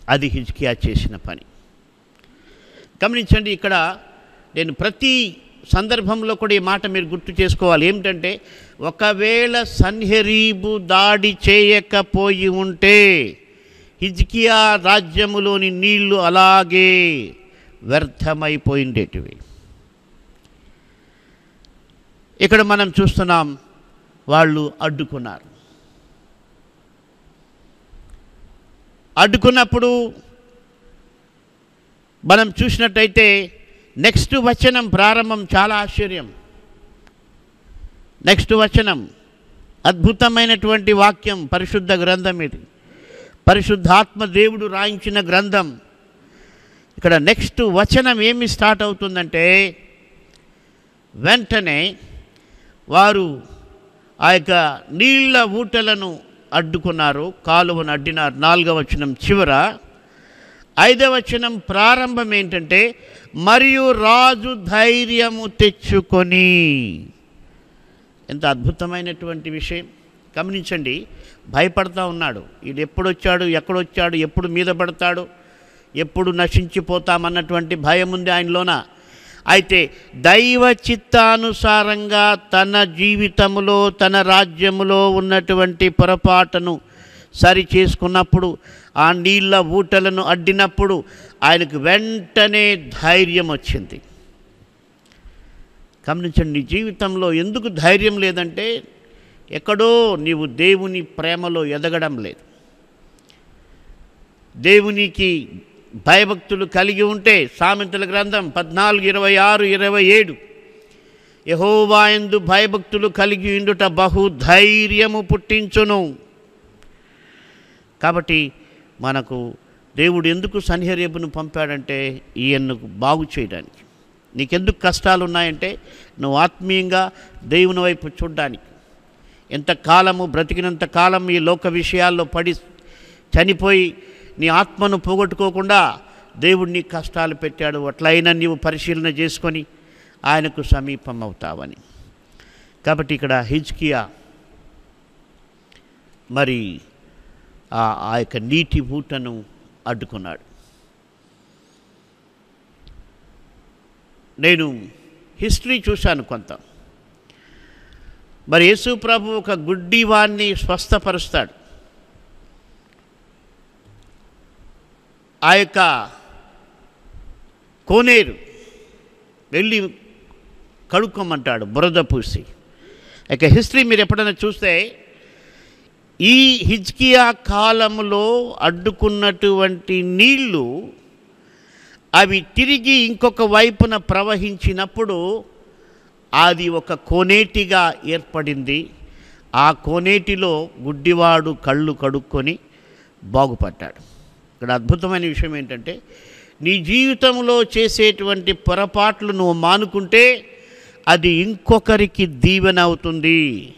అది హిజ్కియా చేసిన పని. గమనించండి ఇక్కడ నేను ప్రతి సందర్భంలో కూడా ఈ మాట మీరు గుర్తు చేసుకోవాలి. ఏమిటంటే ఒకవేళ సన్హెరీబు దాడి చేయకపోయి ఉంటే హిజ్కియా రాజ్యములోని నీళ్ళు అలాగే వ్యర్థమైపోయిండేటివి. ఇక్కడ మనం చూస్తున్నాం వాళ్ళు అడ్డుకున్నారు. అడ్డుకున్నప్పుడు మనం చూసినట్టయితే నెక్స్ట్ వచనం ప్రారంభం చాలా ఆశ్చర్యం నెక్స్ట్ వచనం అద్భుతమైనటువంటి వాక్యం పరిశుద్ధ గ్రంథం ఇది పరిశుద్ధాత్మ దేవుడు రాయించిన గ్రంథం ఇక్కడ నెక్స్ట్ వచనం ఏమి స్టార్ట్ అవుతుందంటే వెంటనే వారు ఆ యొక్క నీళ్ళ ఊటలను అడ్డుకున్నారు కాలువను అడ్డినారు నాలుగవ వచనం చివర ఐదవ వచనం ప్రారంభం ఏంటంటే మరియు రాజు ధైర్యము తెచ్చుకొని. ఎంత అద్భుతమైనటువంటి విషయం. గమనించండి భయపడతా ఉన్నాడు. ఈడు ఎప్పుడొచ్చాడు ఎక్కడొచ్చాడు ఎప్పుడు మీద పడతాడు ఎప్పుడు నశించిపోతామన్నటువంటి భయం ఉంది ఆయనలోన. అయితే దైవ చిత్తానుసారంగా తన జీవితంలో తన రాజ్యములో ఉన్నటువంటి పొరపాటును సరి చేసుకున్నప్పుడు ఆ నీళ్ళ ఊటలను అడ్డినప్పుడు ఆయనకు వెంటనే ధైర్యం వచ్చింది. గమనించండి నీ జీవితంలో ఎందుకు ధైర్యం లేదంటే ఎక్కడో నీవు దేవుని ప్రేమలో ఎదగడం లేదు. దేవునికి భయభక్తులు కలిగి ఉంటే సామెతల గ్రంథం పద్నాలుగు ఇరవై ఆరు ఇరవై ఏడు యహోవాయందు భయభక్తులు కలిగి ఉండుట బహు ధైర్యము పుట్టించును. కాబట్టి మనకు దేవుడు ఎందుకు సన్హరేపును పంపాడంటే ఈయన్ను బాగు చేయడానికి. నీకెందుకు కష్టాలు ఉన్నాయంటే నువ్వు ఆత్మీయంగా దేవుని వైపు చూడడానికి. ఎంతకాలము బ్రతికినంత కాలం ఈ లోక విషయాల్లో పడి చనిపోయి నీ ఆత్మను పోగొట్టుకోకుండా దేవుడు నీ కష్టాలు పెట్టాడు. అట్లయినా నీవు పరిశీలన చేసుకొని ఆయనకు సమీపం అవుతావని. కాబట్టి ఇక్కడ హిజ్కియా మరి ఆ యొక్క నీటి ఊటను అడ్డుకున్నాడు. నేను హిస్టరీ చూశాను కొంత. మరి యేసు ప్రభు ఒక గుడ్డివాన్ని స్వస్థపరుస్తాడు. ఆ యొక్క కోనేరు వెళ్ళి కడుక్కోమంటాడు బురద పూసి. ఇక హిస్టరీ మీరు ఎప్పుడైనా చూస్తే ఈ హిజ్కియా కాలంలో అడ్డుకున్నటువంటి నీళ్ళు అవి తిరిగి ఇంకొక వైపున ప్రవహించినప్పుడు అది ఒక కోనేటిగా ఏర్పడింది. ఆ కోనేటిలో గుడ్డివాడు కళ్ళు కడుక్కొని బాగుపడ్డాడు. ఇక్కడ అద్భుతమైన విషయం ఏంటంటే నీ జీవితంలో చేసేటువంటి పొరపాట్లు నువ్వు మానుకుంటే అది ఇంకొకరికి దీవెన అవుతుంది.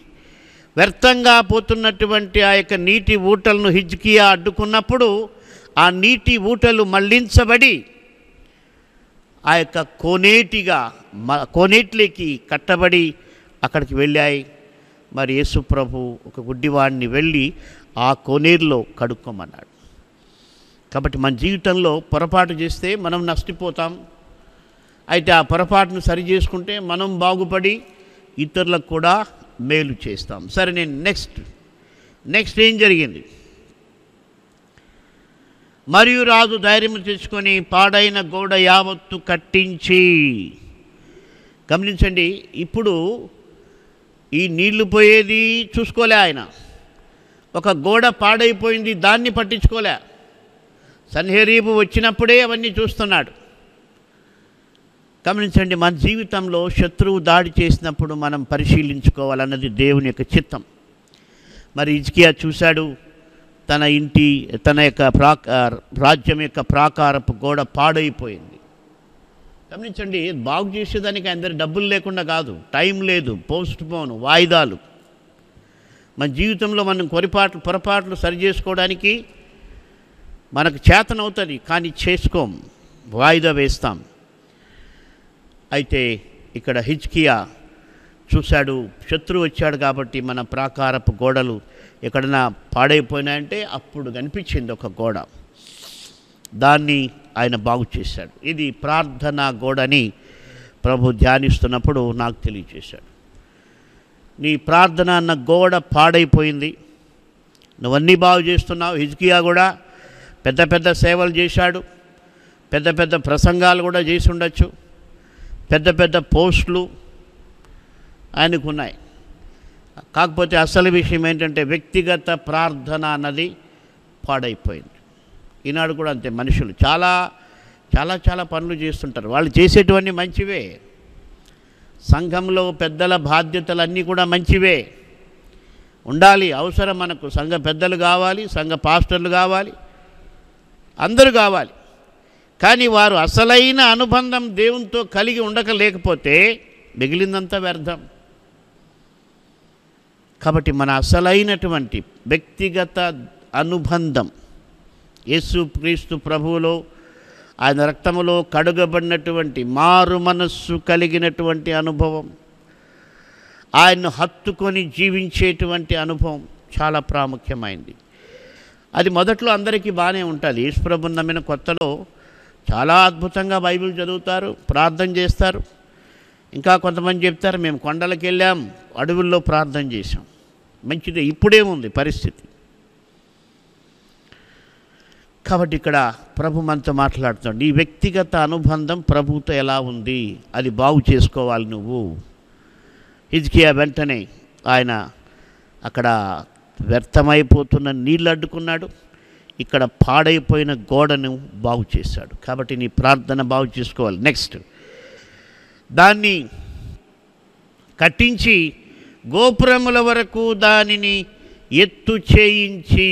వ్యర్థంగా పోతున్నటువంటి ఆ యొక్క నీటి ఊటలను హిజ్కియా అడ్డుకున్నప్పుడు ఆ నీటి ఊటలు మళ్ళించబడి ఆ యొక్క కోనేటిగా మ కోనేట్లోకి కట్టబడి అక్కడికి వెళ్ళాయి. మరి యేసుప్రభు ఒక గుడ్డివాడిని వెళ్ళి ఆ కోనేరులో కడుక్కోమన్నాడు. కాబట్టి మన జీవితంలో పొరపాటు చేస్తే మనం నష్టపోతాం. అయితే ఆ పొరపాటును సరి చేసుకుంటే మనం బాగుపడి ఇతరులకు కూడా మేలు చేస్తాం. సరే నేను నెక్స్ట్ నెక్స్ట్ ఏం జరిగింది? మరియు రాజు ధైర్యం తెచ్చుకొని పాడైన గోడ యావత్తు కట్టించి గమనించండి ఇప్పుడు ఈ నీళ్ళు పోయేది చూసుకోలే ఆయన. ఒక గోడ పాడైపోయింది దాన్ని పట్టించుకోలే. సన్హెరీబు వచ్చినప్పుడే అవన్నీ చూస్తున్నాడు. గమనించండి మన జీవితంలో శత్రువు దాడి చేసినప్పుడు మనం పరిశీలించుకోవాలన్నది దేవుని యొక్క చిత్తం. మరి ఇజ్కియా చూశాడు తన ఇంటి తన యొక్క ప్రాక రాజ్యం యొక్క ప్రాకారపు గోడ పాడైపోయింది. గమనించండి బాగు చేసేదానికి అందరి డబ్బులు లేకుండా కాదు టైం లేదు పోస్ట్ పోన్ వాయిదాలు. మన జీవితంలో మనం కొరిపాట్లు పొరపాట్లు సరి చేసుకోవడానికి మనకు చేతనవుతుంది కానీ చేసుకోం వాయిదా వేస్తాం. అయితే ఇక్కడ హిజ్కియా చూశాడు శత్రువు వచ్చాడు కాబట్టి మన ప్రాకారపు గోడలు ఎక్కడన్నా పాడైపోయినాయంటే అప్పుడు కనిపించింది ఒక గోడ. దాన్ని ఆయన బాగు చేశాడు. ఇది ప్రార్థనా గోడని ప్రభు ధ్యానిస్తున్నప్పుడు నాకు తెలియచేశాడు. నీ ప్రార్థన అన్న గోడ పాడైపోయింది. నువ్వన్నీ బాగు చేస్తున్నావు హిజ్కియా కూడా పెద్ద పెద్ద సేవలు చేశాడు పెద్ద పెద్ద ప్రసంగాలు కూడా చేసి ఉండొచ్చు. పెద్ద పెద్ద పోస్టులు ఆయనకు ఉన్నాయి కాకపోతే అసలు విషయం ఏంటంటే వ్యక్తిగత ప్రార్థన అన్నది పాడైపోయింది. ఈనాడు కూడా అంతే మనుషులు చాలా చాలా చాలా పనులు చేస్తుంటారు. వాళ్ళు చేసేటివన్నీ మంచివే. సంఘంలో పెద్దల బాధ్యతలన్నీ కూడా మంచివే. ఉండాలి అవసరం మనకు. సంఘ పెద్దలు కావాలి సంఘ పాస్టర్లు కావాలి అందరూ కావాలి. కానీ వారు అసలైన అనుబంధం దేవునితో కలిగి ఉండక లేకపోతే మిగిలిందంతా వ్యర్థం. కాబట్టి మన అసలైనటువంటి వ్యక్తిగత అనుబంధం యేసు క్రీస్తు ప్రభువులో ఆయన రక్తములో కడుగబడినటువంటి మారు మనస్సు కలిగినటువంటి అనుభవం ఆయన్ను హత్తుకొని జీవించేటువంటి అనుభవం చాలా ప్రాముఖ్యమైంది. అది మొదట్లో అందరికీ బాగానే ఉంటుంది. యేసుప్రభు కొత్తలో చాలా అద్భుతంగా బైబిల్ చదువుతారు ప్రార్థన చేస్తారు. ఇంకా కొంతమంది చెప్తారు మేము కొండలకు వెళ్ళాం అడవుల్లో ప్రార్థన చేశాం. మంచిదే ఇప్పుడేముంది పరిస్థితి. కాబట్టి ఇక్కడ ప్రభు మనతో మాట్లాడుతాడు నీ వ్యక్తిగత అనుబంధం ప్రభుతో ఎలా ఉంది? అది బాగు చేసుకోవాలి నువ్వు. హిజ్కియా వెంటనే ఆయన అక్కడ వ్యర్థమైపోతున్న నీళ్ళు అడ్డుకున్నాడు. ఇక్కడ పాడైపోయిన గోడను బాగు చేశాడు. కాబట్టి నీ ప్రార్థన బాగు చేసుకోవాలి. నెక్స్ట్ దాన్ని కట్టించి గోపురముల వరకు దానిని ఎత్తు చేయించి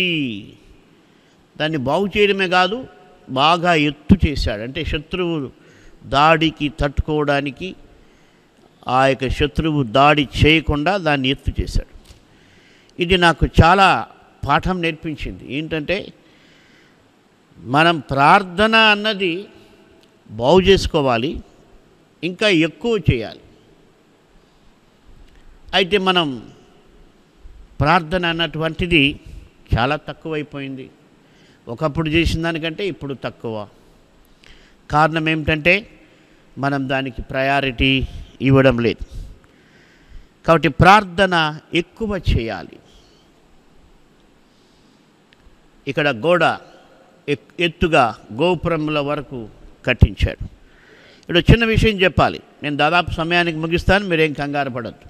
దాన్ని బాగు చేయడమే కాదు బాగా ఎత్తు చేశాడు. అంటే శత్రువు దాడికి తట్టుకోవడానికి ఆ యొక్క శత్రువు దాడి చేయకుండా దాన్ని ఎత్తు చేశాడు. ఇది నాకు చాలా పాఠం నేర్పించింది. ఏంటంటే మనం ప్రార్థన అన్నది బాగు చేసుకోవాలి ఇంకా ఎక్కువ చేయాలి. అయితే మనం ప్రార్థన అన్నటువంటిది చాలా తక్కువైపోయింది. ఒకప్పుడు చేసిన దానికంటే ఇప్పుడు తక్కువ. కారణం ఏమిటంటే మనం దానికి ప్రయారిటీ ఇవ్వడం లేదు. కాబట్టి ప్రార్థన ఎక్కువ చేయాలి. ఇక్కడ గోడ ఎక్- ఎత్తుగా గోపురముల వరకు కట్టించాడు. ఇక్కడ చిన్న విషయం చెప్పాలి. నేను దాదాపు సమయానికి ముగిస్తాను మీరేం కంగారు పడద్దు.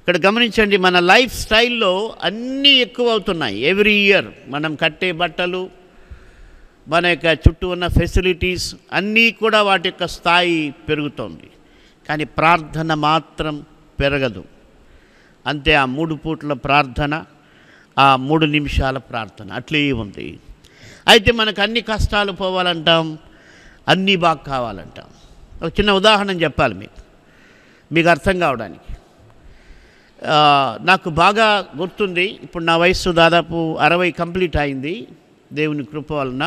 ఇక్కడ గమనించండి మన లైఫ్ స్టైల్లో అన్నీ ఎక్కువ అవుతున్నాయి. ఎవ్రీ ఇయర్ మనం కట్టే బట్టలు మన యొక్క చుట్టూ ఉన్న ఫెసిలిటీస్ అన్నీ కూడా వాటి యొక్క స్థాయి పెరుగుతోంది. కానీ ప్రార్థన మాత్రం పెరగదు. అంతే ఆ మూడు పూట్ల ప్రార్థన ఆ మూడు నిమిషాల ప్రార్థన. అట్లే ఉంది. అయితే మనకు అన్ని కష్టాలు పోవాలంటాం అన్నీ బాగా కావాలంటాం. ఒక చిన్న ఉదాహరణ చెప్పాలి మీకు. మీకు అర్థం కావడానికి. నాకు బాగా గుర్తుంది ఇప్పుడు నా వయస్సు దాదాపు అరవై కంప్లీట్ అయింది దేవుని కృప వలన.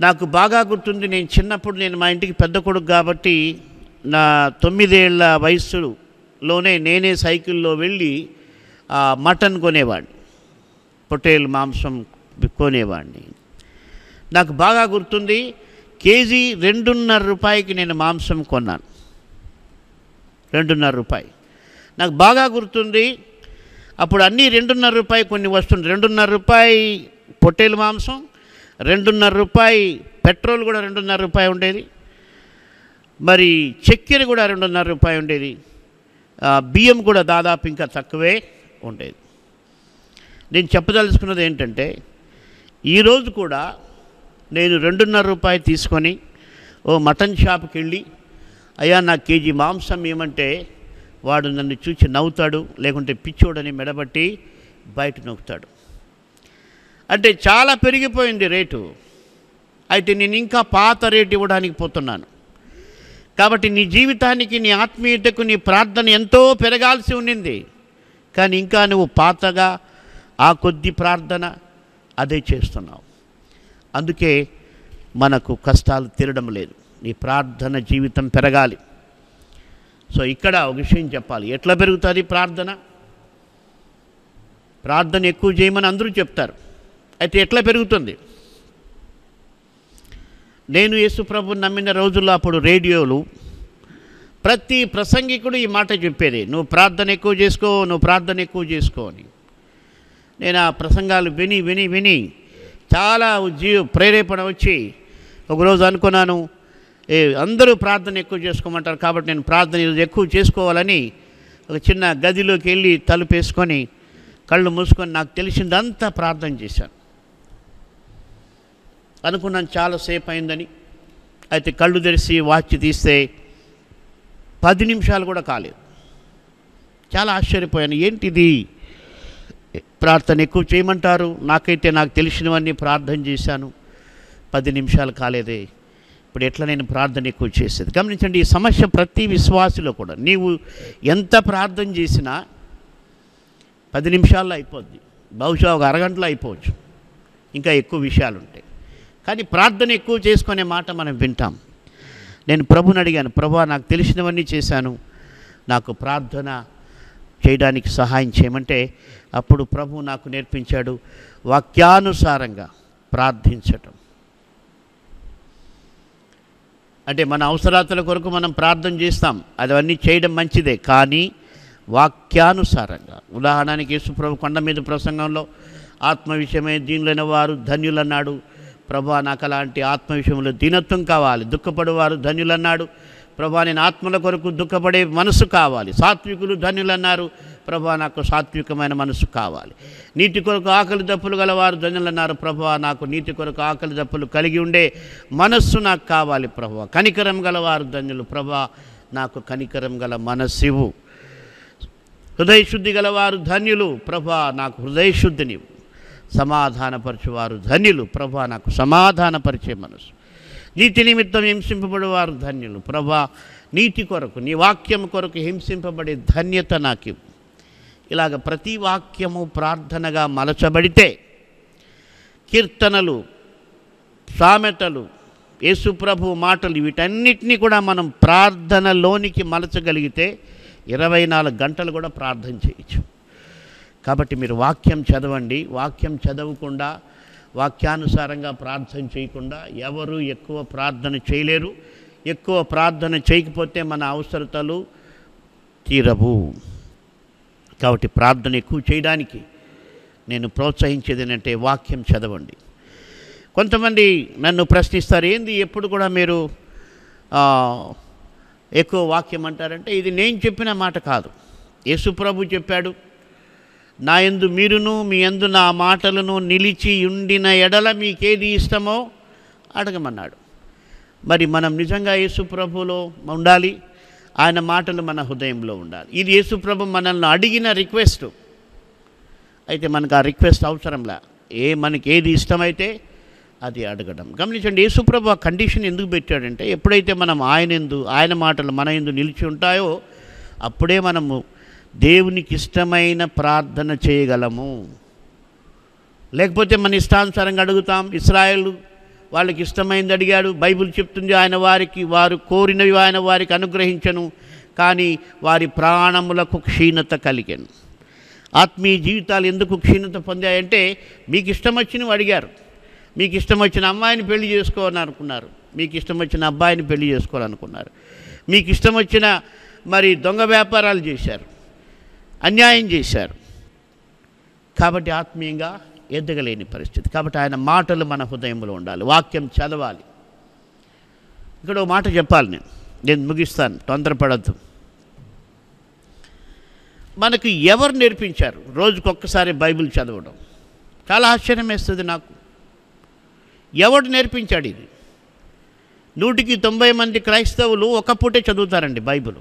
నాకు బాగా గుర్తుంది నేను చిన్నప్పుడు నేను మా ఇంటికి పెద్ద కొడుకు కాబట్టి నా తొమ్మిదేళ్ళ వయస్సులోనే నేనే సైకిల్లో వెళ్ళి మటన్ కొనేవాడిని. పొట్టేలు మాంసం కొనేవాడిని నాకు బాగా గుర్తుంది కేజీ రెండున్నర రూపాయికి నేను మాంసం కొన్నాను. రెండున్నర రూపాయి. నాకు బాగా గుర్తుంది అప్పుడు అన్నీ రెండున్నర రూపాయి కొన్ని వస్తుంది రెండున్నర రూపాయి పొట్టేలు మాంసం రెండున్నర రూపాయి పెట్రోల్ కూడా రెండున్నర రూపాయి ఉండేది. మరి చక్కెర కూడా రెండున్నర రూపాయి ఉండేది. బియ్యం కూడా దాదాపు ఇంకా తక్కువే ఉండేది. నేను చెప్పదలుచుకున్నది ఏంటంటే ఈరోజు కూడా నేను రెండున్నర రూపాయి తీసుకొని ఓ మటన్ షాప్కి వెళ్ళి అయ్యా నాకు కేజీ మాంసం ఏమంటే వాడు నన్ను చూచి నవ్వుతాడు లేకుంటే పిచ్చోడని మెడబట్టి బయట నొక్కుతాడు. అంటే చాలా పెరిగిపోయింది రేటు. అయితే నేను ఇంకా పాత రేటు ఇవ్వడానికి పోతున్నాను. కాబట్టి నీ జీవితానికి నీ ఆత్మీయతకు నీ ప్రార్థన ఎంతో పెరగాల్సి ఉండింది. కానీ ఇంకా నువ్వు పాతగా ఆ కొద్ది ప్రార్థన అదే చేస్తున్నావు. అందుకే మనకు కష్టాలు తీరడం లేదు. నీ ప్రార్థన జీవితం పెరగాలి. సో ఇక్కడ ఒక విషయం చెప్పాలి. ఎట్లా పెరుగుతుంది ప్రార్థన? ప్రార్థన ఎక్కువ చేయమని అందరూ చెప్తారు. అయితే ఎట్లా పెరుగుతుంది? నేను యేసుప్రభు నమ్మిన రోజుల్లో అప్పుడు రేడియోలు ప్రతి ప్రసంగికుడు ఈ మాట చెప్పేది. నువ్వు ప్రార్థన ఎక్కువ చేసుకో నువ్వు ప్రార్థన ఎక్కువ చేసుకో అని. నేను ఆ ప్రసంగాలు విని విని విని చాలా జీవ ప్రేరేపణ వచ్చి ఒకరోజు అనుకున్నాను ఏ అందరూ ప్రార్థన ఎక్కువ చేసుకోమంటారు కాబట్టి నేను ప్రార్థన ఈరోజు ఎక్కువ చేసుకోవాలని ఒక చిన్న గదిలోకి వెళ్ళి తలుపేసుకొని కళ్ళు మూసుకొని నాకు తెలిసిందంతా ప్రార్థన చేశాను. అనుకున్నాను చాలాసేపు అయిందని. అయితే కళ్ళు తెరిచి వాచ్ తీస్తే పది నిమిషాలు కూడా కాలేదు. చాలా ఆశ్చర్యపోయాను. ఏంటిది? ప్రార్థన ఎక్కువ చేయమంటారు? నాకైతే నాకు తెలిసినవన్నీ ప్రార్థన చేశాను. పది నిమిషాలు కాలేదే. ఇప్పుడు ఎట్లా నేను ప్రార్థన ఎక్కువ చేసేది? గమనించండి ఈ సమస్య ప్రతి విశ్వాసిలో కూడా. నీవు ఎంత ప్రార్థన చేసినా పది నిమిషాల్లో అయిపోద్ది. బహుశా ఒక అరగంటలో అయిపోవచ్చు. ఇంకా ఎక్కువ విషయాలు ఉంటాయి. కానీ ప్రార్థన ఎక్కువ చేసుకునే మాట మనం వింటాం. నేను ప్రభుని అడిగాను ప్రభా నాకు తెలిసినవన్నీ చేశాను. నాకు ప్రార్థన చేయడానికి సహాయం చేయమంటే అప్పుడు ప్రభు నాకు నేర్పించాడు వాక్యానుసారంగా ప్రార్థించటం. అంటే మన అవసరాతల కొరకు మనం ప్రార్థన చేస్తాం. అవన్నీ చేయడం మంచిదే. కానీ వాక్యానుసారంగా. ఉదాహరణకి యేసుప్రభు కొండ మీద ప్రసంగంలో ఆత్మ విషయమే దీనిలోని వారు ధన్యులన్నాడు. ప్రభా నాకు అలాంటి ఆత్మ విషయంలో దీనత్వం కావాలి. దుఃఖపడేవారు ధన్యులన్నాడు. ప్రభా నేను ఆత్మల కొరకు దుఃఖపడే మనసు కావాలి. సాత్వికులు ధన్యులన్నారు ప్రభా నాకు సాత్వికమైన మనసు కావాలి. నీతి కొరకు ఆకలి దప్పులు గలవారు ధన్యులన్నారు ప్రభా నాకు నీతి కొరకు ఆకలి దప్పులు కలిగి ఉండే మనస్సు నాకు కావాలి ప్రభా. కనికరం గలవారు ధన్యులు. ప్రభా నాకు కనికరం గల మనస్సివు హృదయశుద్ధి గలవారు ధన్యులు. ప్రభా నాకు హృదయశుద్ధినివ్వు సమాధానపరచువారు ధన్యులు. ప్రభా నాకు సమాధానపరిచే మనసు నీతి నిమిత్తం హింసింపబడేవారు ధన్యులు. ప్రభా నీతి కొరకు నీ వాక్యం కొరకు హింసింపబడే ధన్యత నాకు ఇలాగ ప్రతి వాక్యము ప్రార్థనగా మలచబడితే కీర్తనలు సామెతలు యేసుప్రభు మాటలు వీటన్నిటినీ కూడా మనం ప్రార్థనలోనికి మలచగలిగితే ఇరవై నాలుగు గంటలు కూడా ప్రార్థన చేయొచ్చు. కాబట్టి మీరు వాక్యం చదవండి. వాక్యం చదవకుండా వాక్యానుసారంగా ప్రార్థన చేయకుండా ఎవరు ఎక్కువ ప్రార్థన చేయలేరు. ఎక్కువ ప్రార్థన చేయకపోతే మన అవసరతలు తీరవు. కాబట్టి ప్రార్థన ఎక్కువ చేయడానికి నేను ప్రోత్సహించేది ఏంటంటే వాక్యం చదవండి. కొంతమంది నన్ను ప్రశ్నిస్తారు ఏంది ఎప్పుడు కూడా మీరు ఆ, ఎక్కువ వాక్యం అంటారంటే ఇది నేను చెప్పిన మాట కాదు. యేసుప్రభు చెప్పాడు నా యందు మీరును మీ యందు నా మాటలను నిలిచి ఉండిన ఎడల మీకేది ఇష్టమో అడగమన్నాడు. మరి మనం నిజంగా యేసుప్రభులో ఉండాలి? ఆయన మాటలు మన హృదయంలో ఉండాలి. ఇది యేసుప్రభు మనల్ని అడిగిన రిక్వెస్ట్. అయితే మనకు ఆ రిక్వెస్ట్ అవసరంలా ఏ మనకి ఏది ఇష్టమైతే అది అడగడం. గమనించండి యేసుప్రభు ఆ కండిషన్ ఎందుకు పెట్టాడంటే ఎప్పుడైతే మనం ఆయన ఎందు ఆయన మాటలు మన ఎందు నిలిచి ఉంటాయో అప్పుడే మనము దేవునికి ఇష్టమైన ప్రార్థన చేయగలము. లేకపోతే మన ఇష్టానుసారంగా అడుగుతాం ఇస్రాయేల్ వాళ్ళకి ఇష్టమైంది అడిగాడు బైబిల్ చెప్తుంది ఆయన వారికి వారు కోరినవి ఆయన వారికి అనుగ్రహించను కానీ వారి ప్రాణములకు క్షీణత కలిగాను. ఆత్మీయ జీవితాలు ఎందుకు క్షీణత పొందాయంటే మీకు ఇష్టం వచ్చినవి అడిగారు. మీకు ఇష్టం వచ్చిన అమ్మాయిని పెళ్ళి చేసుకోవాలని అనుకున్నారు మీకు ఇష్టం వచ్చిన అబ్బాయిని పెళ్ళి చేసుకోవాలనుకున్నారు. మీకు ఇష్టం వచ్చిన మరి దొంగ వ్యాపారాలు చేశారు. అన్యాయం చేశారు. కాబట్టి ఆత్మీయంగా ఎదగలేని పరిస్థితి. కాబట్టి ఆయన మాటలు మన హృదయంలో ఉండాలి. వాక్యం చదవాలి. ఇక్కడ ఒక మాట చెప్పాలి నేను. నేను ముగిస్తాను. తొందరపడద్దు. మనకు ఎవరు నేర్పించారు? రోజుకొక్కసారి బైబిల్ చదవడం. చాలా ఆశ్చర్యం వేస్తుంది నాకు. ఎవడు నేర్పించాడు ఇది? నూటికి తొంభై మంది క్రైస్తవులు ఒక చదువుతారండి బైబిల్.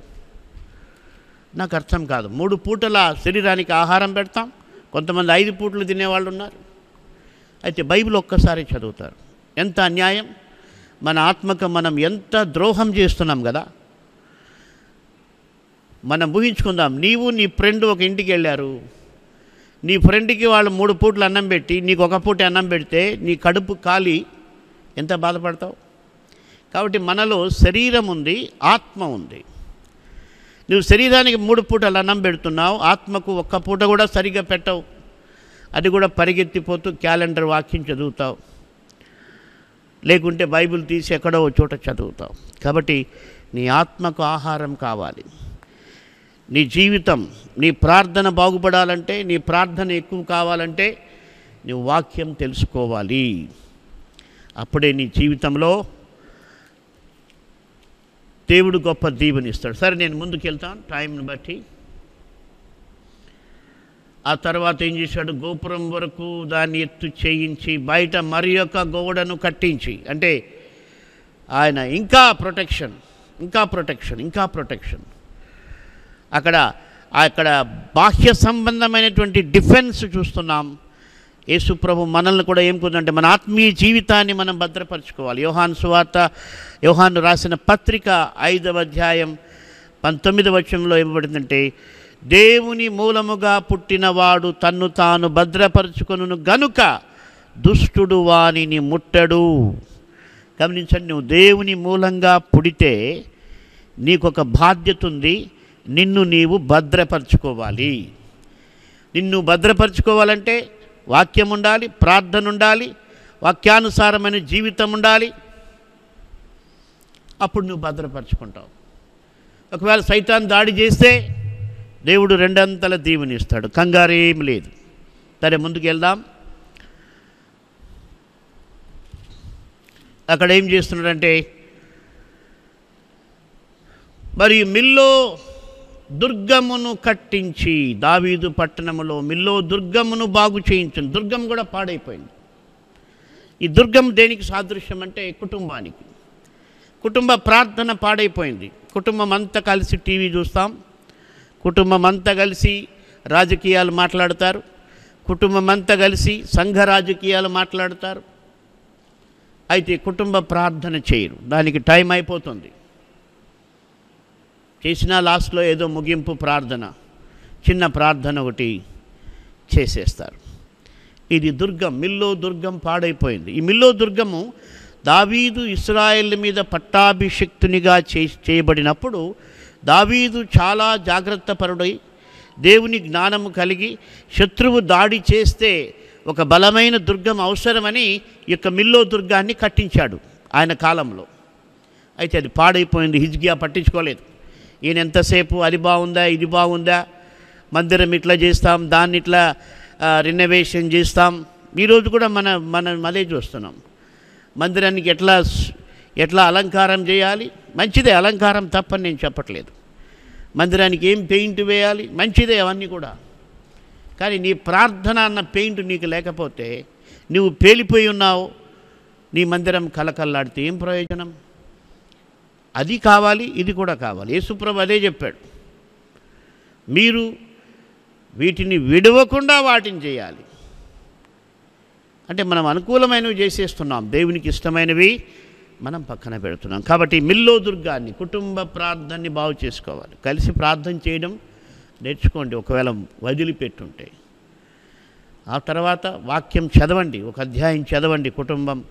నాకు అర్థం కాదు. మూడు పూటల శరీరానికి ఆహారం పెడతాం. కొంతమంది ఐదు పూటలు తినేవాళ్ళు ఉన్నారు. అయితే బైబిల్ ఒక్కసారి చదువుతారు. ఎంత అన్యాయం? మన ఆత్మకు మనం ఎంత ద్రోహం చేస్తున్నాం కదా? మనం ఊహించుకుందాం. నీవు నీ ఫ్రెండ్ ఒక ఇంటికి వెళ్ళారు. నీ ఫ్రెండ్కి వాళ్ళు మూడు పూటలు అన్నం పెట్టి నీకు ఒక పూట అన్నం పెడితే నీ కడుపు కాలి. ఎంత బాధపడతావు? కాబట్టి మనలో శరీరం ఉంది ఆత్మ ఉంది. నువ్వు శరీరానికి మూడు పూటలు అన్నం పెడుతున్నావు ఆత్మకు ఒక్క పూట కూడా సరిగ్గా పెట్టవు. అది కూడా పరిగెత్తిపోతూ క్యాలెండర్ వాక్యం చదువుతావు. లేకుంటే బైబిల్ తీసి ఎక్కడో ఓ చోట చదువుతావు. కాబట్టి నీ ఆత్మకు ఆహారం కావాలి. నీ జీవితం నీ ప్రార్థన బాగుపడాలంటే నీ ప్రార్థన ఎక్కువ కావాలంటే నీ వాక్యం తెలుసుకోవాలి. అప్పుడే నీ జీవితంలో దేవుడు గొప్ప దీవెనిస్తాడు. సరే నేను ముందుకు వెళ్తాను. టైంని బట్టి. ఆ తర్వాత ఏం చేశాడు? గోపురం వరకు దాన్ని ఎత్తు చేయించి బయట మరి యొక్క గోడను కట్టించి అంటే ఆయన ఇంకా ప్రొటెక్షన్ ఇంకా ప్రొటెక్షన్ ఇంకా ప్రొటెక్షన్ అక్కడ అక్కడ బాహ్య సంబంధమైనటువంటి డిఫెన్స్ చూస్తున్నాం. యేసుప్రభు మనల్ని కూడా ఏం కుదంటే మన ఆత్మీయ జీవితాన్ని మనం భద్రపరచుకోవాలి. యోహాన్ సువార్త యోహాను రాసిన పత్రిక ఐదవ అధ్యాయం పంతొమ్మిదవ వచనంలో ఇవ్వబడిందంటే దేవుని మూలముగా పుట్టినవాడు తన్ను తాను భద్రపరచుకొను గనుక దుష్టుడు వానిని ముట్టడు. గమనించండి నువ్వు దేవుని మూలంగా పుడితే నీకొక బాధ్యత ఉంది నిన్ను నీవు భద్రపరచుకోవాలి. నిన్ను భద్రపరచుకోవాలంటే వాక్యం ఉండాలి ప్రార్థన ఉండాలి వాక్యానుసారమైన జీవితం ఉండాలి అప్పుడు నువ్వు భద్రపరచుకుంటావు. ఒకవేళ సైతాన్ దాడి చేస్తే దేవుడు రెండంతల దీవెనిస్తాడు. కంగారేం లేదు. సరే ముందుకు వెళ్దాం అక్కడ ఏం చేస్తున్నాడంటే మరి మిల్లో దుర్గమును కట్టించి దావీదు పట్టణములో మిల్లో దుర్గమును బాగు చేయించండి దుర్గం కూడా పాడైపోయింది. ఈ దుర్గం దేనికి సాదృశ్యం అంటే కుటుంబానికి. కుటుంబ ప్రార్థన పాడైపోయింది. కుటుంబం అంతా కలిసి టీవీ చూస్తాం. కుటుంబం అంతా కలిసి రాజకీయాలు మాట్లాడతారు. కుటుంబం అంతా కలిసి సంఘ రాజకీయాలు మాట్లాడతారు. అయితే కుటుంబ ప్రార్థన చేయరు. దానికి టైం అయిపోతుంది. చేసిన లాస్ట్లో ఏదో ముగింపు ప్రార్థన చిన్న ప్రార్థన ఒకటి చేసేస్తారు. ఇది దుర్గం మిల్లో దుర్గం పాడైపోయింది. ఈ మిల్లో దుర్గము దావీదు ఇస్రాయేల్ మీద పట్టాభిషిక్తునిగా చే చేయబడినప్పుడు దావీదు చాలా జాగ్రత్త పరుడై దేవుని జ్ఞానము కలిగి శత్రువు దాడి చేస్తే ఒక బలమైన దుర్గం అవసరమని ఈ యొక్క మిల్లో దుర్గాన్ని కట్టించాడు ఆయన కాలంలో. అయితే అది పాడైపోయింది హిజ్గియా పట్టించుకోలేదు. ఈయన ఎంతసేపు అది బాగుందా ఇది బాగుందా? మందిరం ఇట్లా చేస్తాం దాన్ని ఇట్లా రినోవేషన్ చేస్తాం. ఈరోజు కూడా మన మన అదే చూస్తున్నాం. మందిరానికి ఎట్లా ఎట్లా అలంకారం చేయాలి? మంచిదే అలంకారం తప్పని నేను చెప్పట్లేదు. మందిరానికి ఏం పెయింట్ వేయాలి? మంచిదే అవన్నీ కూడా. కానీ నీ ప్రార్థన అన్న పెయింట్ నీకు లేకపోతే నువ్వు పేలిపోయి ఉన్నావు నీ మందిరం కలకల్లాడితే ఏం ప్రయోజనం? అది కావాలి ఇది కూడా కావాలి. యేసుప్రభు అదే చెప్పాడు. మీరు వీటిని విడవకుండా వాటిని చేయాలి. అంటే మనం అనుకూలమైనవి చేసేస్తున్నాం. దేవునికి ఇష్టమైనవి మనం పక్కన పెడుతున్నాం. కాబట్టి మిల్లో దుర్గాన్ని కుటుంబ ప్రార్థనని బాగు చేసుకోవాలి. కలిసి ప్రార్థన చేయడం నేర్చుకోండి. ఒకవేళ వదిలిపెట్టుంటే. ఆ తర్వాత వాక్యం చదవండి. ఒక అధ్యాయం చదవండి. కుటుంబం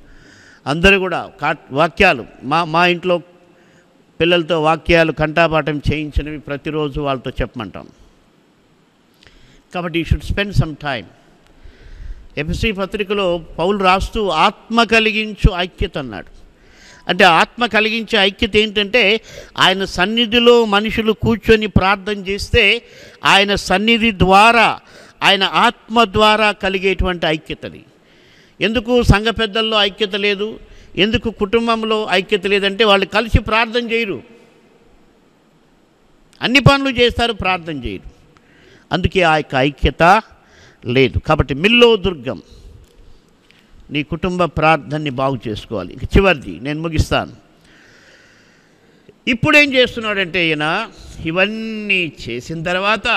అందరూ కూడా కా వాక్యాలు మా మా ఇంట్లో పిల్లలతో వాక్యాలు కంఠాపాఠం చేయించినవి ప్రతిరోజు వాళ్ళతో చెప్పమంటాం. కాబట్టి you should spend some time FC పత్రికలో పౌలు రాస్తూ ఆత్మ కలిగించు ఐక్యత అన్నాడు. అంటే ఆత్మ కలిగించే ఐక్యత ఏంటంటే ఆయన సన్నిధిలో మనుషులు కూర్చొని ప్రార్థన చేస్తే ఆయన సన్నిధి ద్వారా ఆయన ఆత్మ ద్వారా కలిగేటువంటి ఐక్యతది. ఎందుకు సంఘ పెద్దల్లో ఐక్యత లేదు? ఎందుకు కుటుంబంలో ఐక్యత లేదంటే వాళ్ళు కలిసి ప్రార్థన చేయరు. అన్ని పనులు చేస్తారు ప్రార్థన చేయరు. అందుకే ఆ యొక్క ఐక్యత లేదు. కాబట్టి మిల్లో దుర్గం నీ కుటుంబ ప్రార్థనని బాగు చేసుకోవాలి. ఇక చివరిది నేను ముగిస్తాను. ఇప్పుడేం చేస్తున్నాడంటే ఈయన ఇవన్నీ చేసిన తర్వాత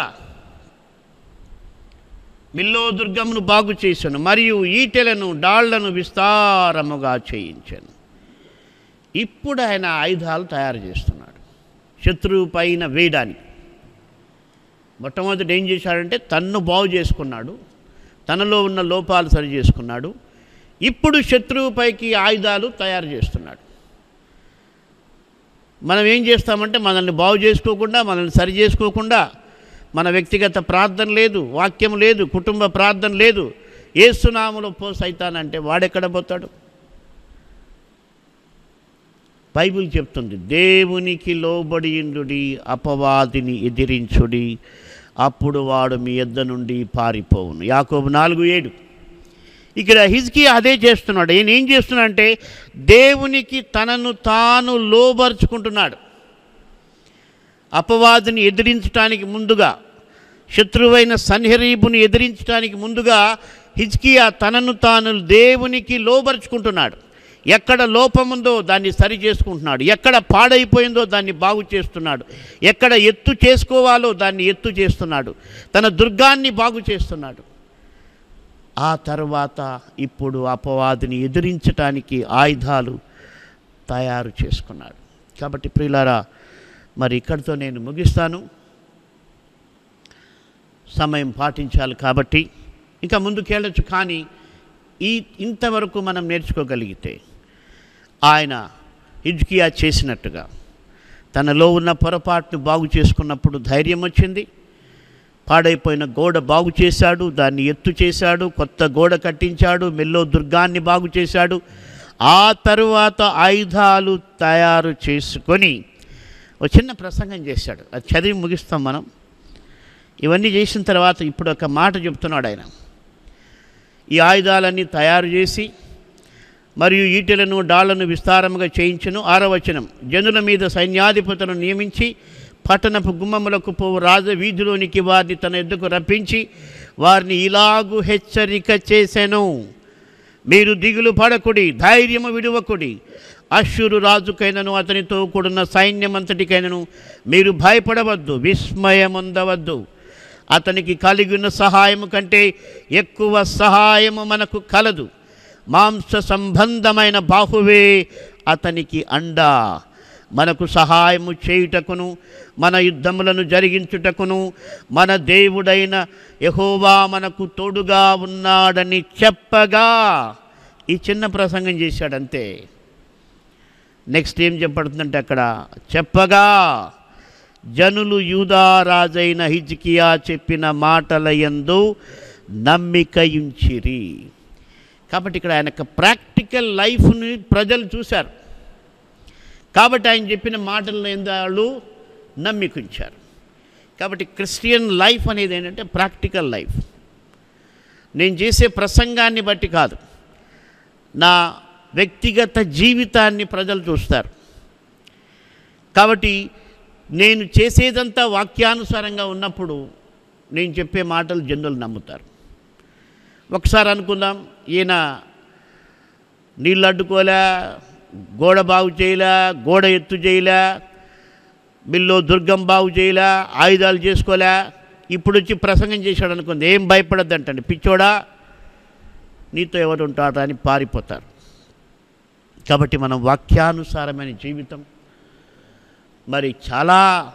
మిల్లో దుర్గమును బాగు చేశాను మరియు ఈటెలను డాళ్ళను విస్తారముగా చేయించాను. ఇప్పుడు ఆయన ఆయుధాలు తయారు చేస్తున్నాడు శత్రువు పైన వేయడానికి. మొట్టమొదటి ఏం చేశాడంటే తన్ను బాగు చేసుకున్నాడు తనలో ఉన్న లోపాలు సరి చేసుకున్నాడు ఇప్పుడు శత్రువుపైకి ఆయుధాలు తయారు చేస్తున్నాడు. మనం ఏం చేస్తామంటే మనల్ని బాగు చేసుకోకుండా మనల్ని సరి చేసుకోకుండా మన వ్యక్తిగత ప్రార్థన లేదు వాక్యం లేదు కుటుంబ ప్రార్థన లేదు. ఏసునాములో పో సైతానంటే వాడెక్కడ పోతాడు? బైబిల్ చెప్తుంది దేవునికి లోబడియుండుడి అపవాదిని ఎదిరించుడి అప్పుడు వాడు మీ ఎద్ద నుండి పారిపోవును. యాకోబు నాలుగు ఏడు. ఇక్కడ హిజ్కి అదే చేస్తున్నాడు. ఈయన ఏం చేస్తున్నాడంటే దేవునికి తనను తాను లోబరుచుకుంటున్నాడు. అపవాదిని ఎదిరించడానికి ముందుగా శత్రువైన సన్హరీబుని ఎదిరించడానికి ముందుగా హిజ్కియా తనను తాను దేవునికి లోబరుచుకుంటున్నాడు. ఎక్కడ లోపముందో దాన్ని సరి చేసుకుంటున్నాడు. ఎక్కడ పాడైపోయిందో దాన్ని బాగు చేస్తున్నాడు. ఎక్కడ ఎత్తు చేసుకోవాలో దాన్ని ఎత్తు చేస్తున్నాడు. తన దుర్గాన్ని బాగు చేస్తున్నాడు. ఆ తర్వాత ఇప్పుడు అపవాదిని ఎదిరించటానికి ఆయుధాలు తయారు చేసుకున్నాడు. కాబట్టి ప్రియులారా మరి ఇక్కడితో నేను ముగిస్తాను. సమయం పాటించాలి కాబట్టి ఇంకా ముందుకెళ్ళచ్చు కానీ ఈ ఇంతవరకు మనం నేర్చుకోగలిగితే ఆయన హిజ్కియా చేసినట్టుగా తనలో ఉన్న పొరపాటును బాగు చేసుకున్నప్పుడు ధైర్యం వచ్చింది. పాడైపోయిన గోడ బాగు చేశాడు దాన్ని ఎత్తు చేశాడు కొత్త గోడ కట్టించాడు మెల్లో దుర్గాన్ని బాగు చేశాడు. ఆ తరువాత ఆయుధాలు తయారు చేసుకొని ఒక చిన్న ప్రసంగం చేశాడు. అది చదివి ముగిస్తాం మనం. ఇవన్నీ చేసిన తర్వాత ఇప్పుడు ఒక మాట చెప్తున్నాడు ఆయన. ఈ ఆయుధాలన్నీ తయారు చేసి మరియు ఈటెలను డాళ్ళను విస్తారముగా చేయించను. ఆరవచనం జనుల మీద సైన్యాధిపతులను నియమించి పట్టణపు గుమ్మములకు పోవు రాజ వీధిలోనికి వారిని తన ఎద్దుకు రప్పించి వారిని ఇలాగు హెచ్చరిక చేశాను మీరు దిగులు పడకుడి ధైర్యము విడువకుడి. అశ్షురు రాజుకైనను అతనితో కూడిన సైన్యమంతటికైనను మీరు భయపడవద్దు విస్మయముందవద్దు. అతనికి కలిగిన సహాయము కంటే ఎక్కువ సహాయము మనకు కలదు. మాంస సంబంధమైన బాహువే అతనికి అండా. మనకు సహాయము చేయుటకును మన యుద్ధములను జరిగించుటకును మన దేవుడైన యహోవా మనకు తోడుగా ఉన్నాడని చెప్పగా ఈ చిన్న ప్రసంగం చేశాడంతే. నెక్స్ట్ ఏం చెప్పబడుతుందంటే అక్కడ చెప్పగా జనులు యూదారాజైన హిజ్కియా చెప్పిన మాటల యందో నమ్మిక ఉంచిరి కాబట్టి ఇక్కడ ఆయన యొక్క ప్రాక్టికల్ లైఫ్ని ప్రజలు చూశారు. కాబట్టి ఆయన చెప్పిన మాటలను ఎందు వాళ్ళు నమ్మికుంచారు కాబట్టి క్రిస్టియన్ లైఫ్ అనేది ఏంటంటే ప్రాక్టికల్ లైఫ్. నేను చేసే ప్రసంగాన్ని బట్టి కాదు. నా వ్యక్తిగత జీవితాన్ని ప్రజలు చూస్తారు. కాబట్టి నేను చేసేదంతా వాక్యానుసారంగా ఉన్నప్పుడు నేను చెప్పే మాటలు జనులు నమ్ముతారు. ఒకసారి అనుకుందాం ఈయన నీళ్ళు అడ్డుకోలే గోడ బాగు చేయలే గోడ ఎత్తు చేయలే మిల్లో దుర్గం బాగు చేయలే ఆయుధాలు చేసుకోలే ఇప్పుడు వచ్చి ప్రసంగం చేశాడు అనుకుంది ఏం భయపడద్దంటండి పిచ్చోడా నీతో ఎవరు ఉంటాడా అని పారిపోతారు. కాబట్టి మనం వాక్యానుసారమైన జీవితం. మరి చాలా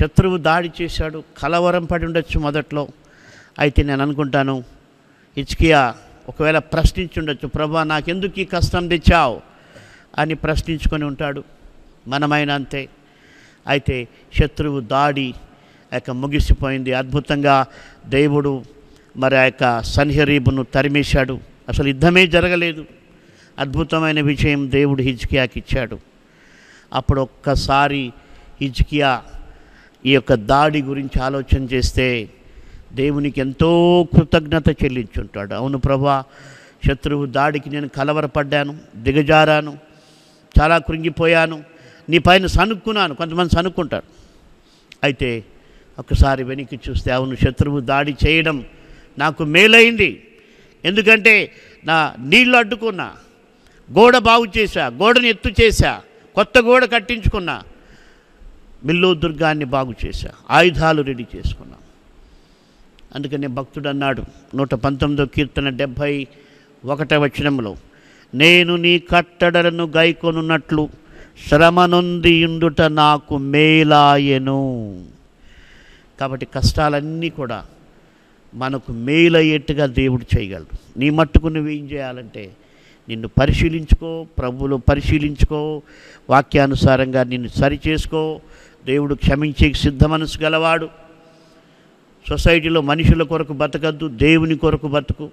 శత్రువు దాడి చేశాడు కలవరం పడి ఉండొచ్చు మొదట్లో. అయితే నేను అనుకుంటాను ఇచ్కియా ఒకవేళ ప్రశ్నించి ఉండొచ్చు ప్రభా నాకెందుకు ఈ కష్టం తెచ్చావు? అని ప్రశ్నించుకొని ఉంటాడు. మనమైన అంతే. అయితే శత్రువు దాడి ఆ యొక్క ముగిసిపోయింది. అద్భుతంగా దేవుడు మరి ఆ యొక్క సన్హరీబును తరిమేశాడు. అసలు యుద్ధమే జరగలేదు. అద్భుతమైన విజయం దేవుడు హిజ్కియాకి ఇచ్చాడు. అప్పుడు ఒక్కసారి హిజ్కియా ఈ యొక్క దాడి గురించి ఆలోచన చేస్తే దేవునికి ఎంతో కృతజ్ఞత చెల్లించుంటాడు. అవును ప్రభా శత్రువు దాడికి నేను కలవరపడ్డాను దిగజారాను చాలా కృంగిపోయాను నీ పైన సనుక్కున్నాను కొంతమంది సనుక్కుంటారు అయితే ఒకసారి వెనక్కి చూస్తే అవును శత్రువు దాడి చేయడం నాకు మేలైంది. ఎందుకంటే నా నీళ్ళు అడ్డుకున్నా గోడ బాగు చేశా గోడని ఎత్తు చేశా కొత్త గోడ కట్టించుకున్నా మిల్లో దుర్గాన్ని బాగు చేశా ఆయుధాలు రెడీ చేసుకున్నా. అందుకనే భక్తుడు అన్నాడు నూట పంతొమ్మిదో కీర్తన డెబ్భై ఒకట వచనంలో నేను నీ కట్టడలను గైకొనున్నట్లు శ్రమ నొంది ఇందుట నాకు మేలాయెను. కాబట్టి కష్టాలన్నీ కూడా మనకు మేలయ్యేట్టుగా దేవుడు చేయగలడు. నీ మట్టుకు నువ్వు ఏం చేయాలంటే నిన్ను పరిశీలించుకో ప్రభువులు పరిశీలించుకో వాక్యానుసారంగా నిన్ను సరిచేసుకో. దేవుడు క్షమించే సిద్ధ మనసు గలవాడు. సొసైటీలో మనుషుల కొరకు బతకద్దు దేవుని కొరకు బతుకు.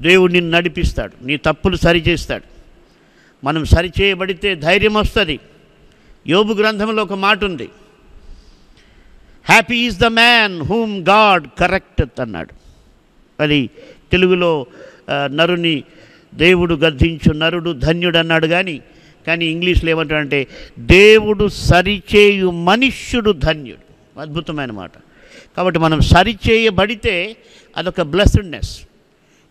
దేవుడు నిన్ను నడిపిస్తాడు నీ తప్పులు సరిచేస్తాడు. మనం సరిచేయబడితే ధైర్యం వస్తుంది. యోబు గ్రంథంలో ఒక మాట ఉంది. Happy is the man whom God correct అన్నాడు. అది తెలుగులో నరుని దేవుడు గర్ధించు నరుడు ధన్యుడు అన్నాడు కానీ కానీ ఇంగ్లీష్లో ఏమంటాడంటే దేవుడు సరిచేయు మనుష్యుడు ధన్యుడు. అద్భుతమైన మాట. కాబట్టి మనం సరిచేయబడితే అదొక బ్లెస్డ్నెస్.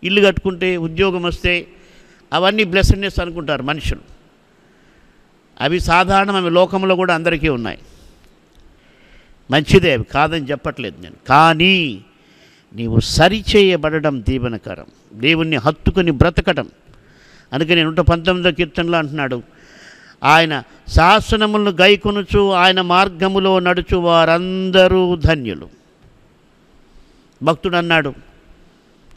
ఇల్లు కట్టుకుంటే ఉద్యోగం వస్తే అవన్నీ బ్లెస్డ్నెస్ అనుకుంటారు మనుషులు. అవి సాధారణమైన లోకంలో కూడా అందరికీ ఉన్నాయి. మంచిదే అవి కాదని చెప్పట్లేదు నేను. కానీ నీవు సరిచేయబడడం దీవెనకరం. దేవుణ్ణి హత్తుకుని బ్రతకడం అందుకని నూట పంతొమ్మిదో కీర్తనలో అంటున్నాడు. ఆయన శాసనములను గైకొనుచు ఆయన మార్గములో నడుచు వారందరూ ధన్యులు. భక్తుడు అన్నాడు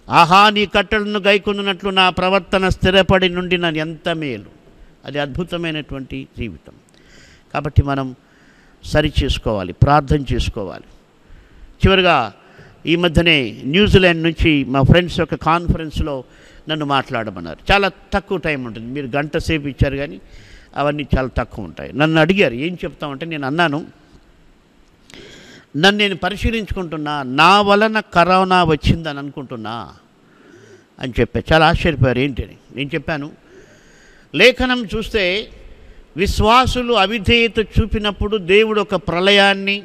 ఆహా నీ కట్టలను గైకొనున్నట్లు నా ప్రవర్తన స్థిరపడి నుండి నన్ను ఎంత మేలు. అది అద్భుతమైనటువంటి జీవితం. కాబట్టి మనం సరి చేసుకోవాలి ప్రార్థన చేసుకోవాలి. చివరిగా ఈ మధ్యనే న్యూజిలాండ్ నుంచి మా ఫ్రెండ్స్ యొక్క కాన్ఫరెన్స్లో నన్ను మాట్లాడమన్నారు. చాలా తక్కువ టైం ఉంటుంది. మీరు గంట సేపు ఇచ్చారు కానీ అవన్నీ చాలా తక్కువ ఉంటాయి. నన్ను అడిగారు ఏం చెప్తామంటే నేను అన్నాను నన్ను నేను పరిశీలించుకుంటున్నా నా వలన కరోనా వచ్చిందని అనుకుంటున్నా అని చెప్పా. చాలా ఆశ్చర్యపోయారు. ఏంటి అని నేను చెప్పాను లేఖనం చూస్తే విశ్వాసులు అవిధేయత చూపినప్పుడు దేవుడు ఒక ప్రళయాన్ని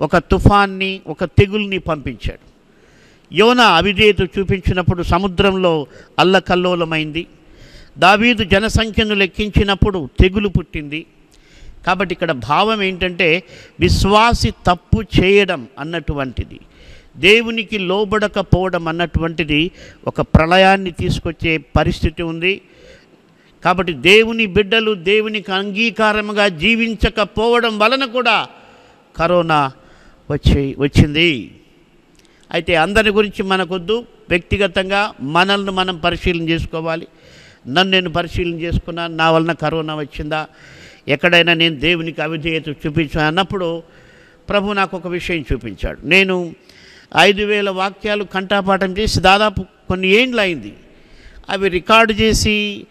ఒక తుఫాన్ని ఒక తెగుల్ని పంపించాడు. యోన అవిధేయత చూపించినప్పుడు సముద్రంలో అల్లకల్లోలమైంది. దావీదు జనసంఖ్యను లెక్కించినప్పుడు తెగులు పుట్టింది. కాబట్టి ఇక్కడ భావం ఏంటంటే విశ్వాసి తప్పు చేయడం అన్నటువంటిది. దేవునికి లోబడకపోవడం అన్నటువంటిది ఒక ప్రళయాన్ని తీసుకొచ్చే పరిస్థితి ఉంది. కాబట్టి దేవుని బిడ్డలు దేవునికి అంగీకారముగా జీవించకపోవడం వలన కూడా కరోనా వచ్చి వచ్చింది. అయితే అందరి గురించి మనకొద్దు. వ్యక్తిగతంగా మనల్ని మనం పరిశీలన చేసుకోవాలి. నన్ను నేను పరిశీలన చేసుకున్నాను నా వలన కరోనా వచ్చిందా? ఎక్కడైనా నేను దేవునికి అవిధేయత చూపించాను అన్నప్పుడు ప్రభు నాకు ఒక విషయం చూపించాడు. నేను ఐదు వేల వాక్యాలు కంఠాపాఠం చేసి దాదాపు కొన్ని ఏండ్లు అయింది. అవి రికార్డు చేసి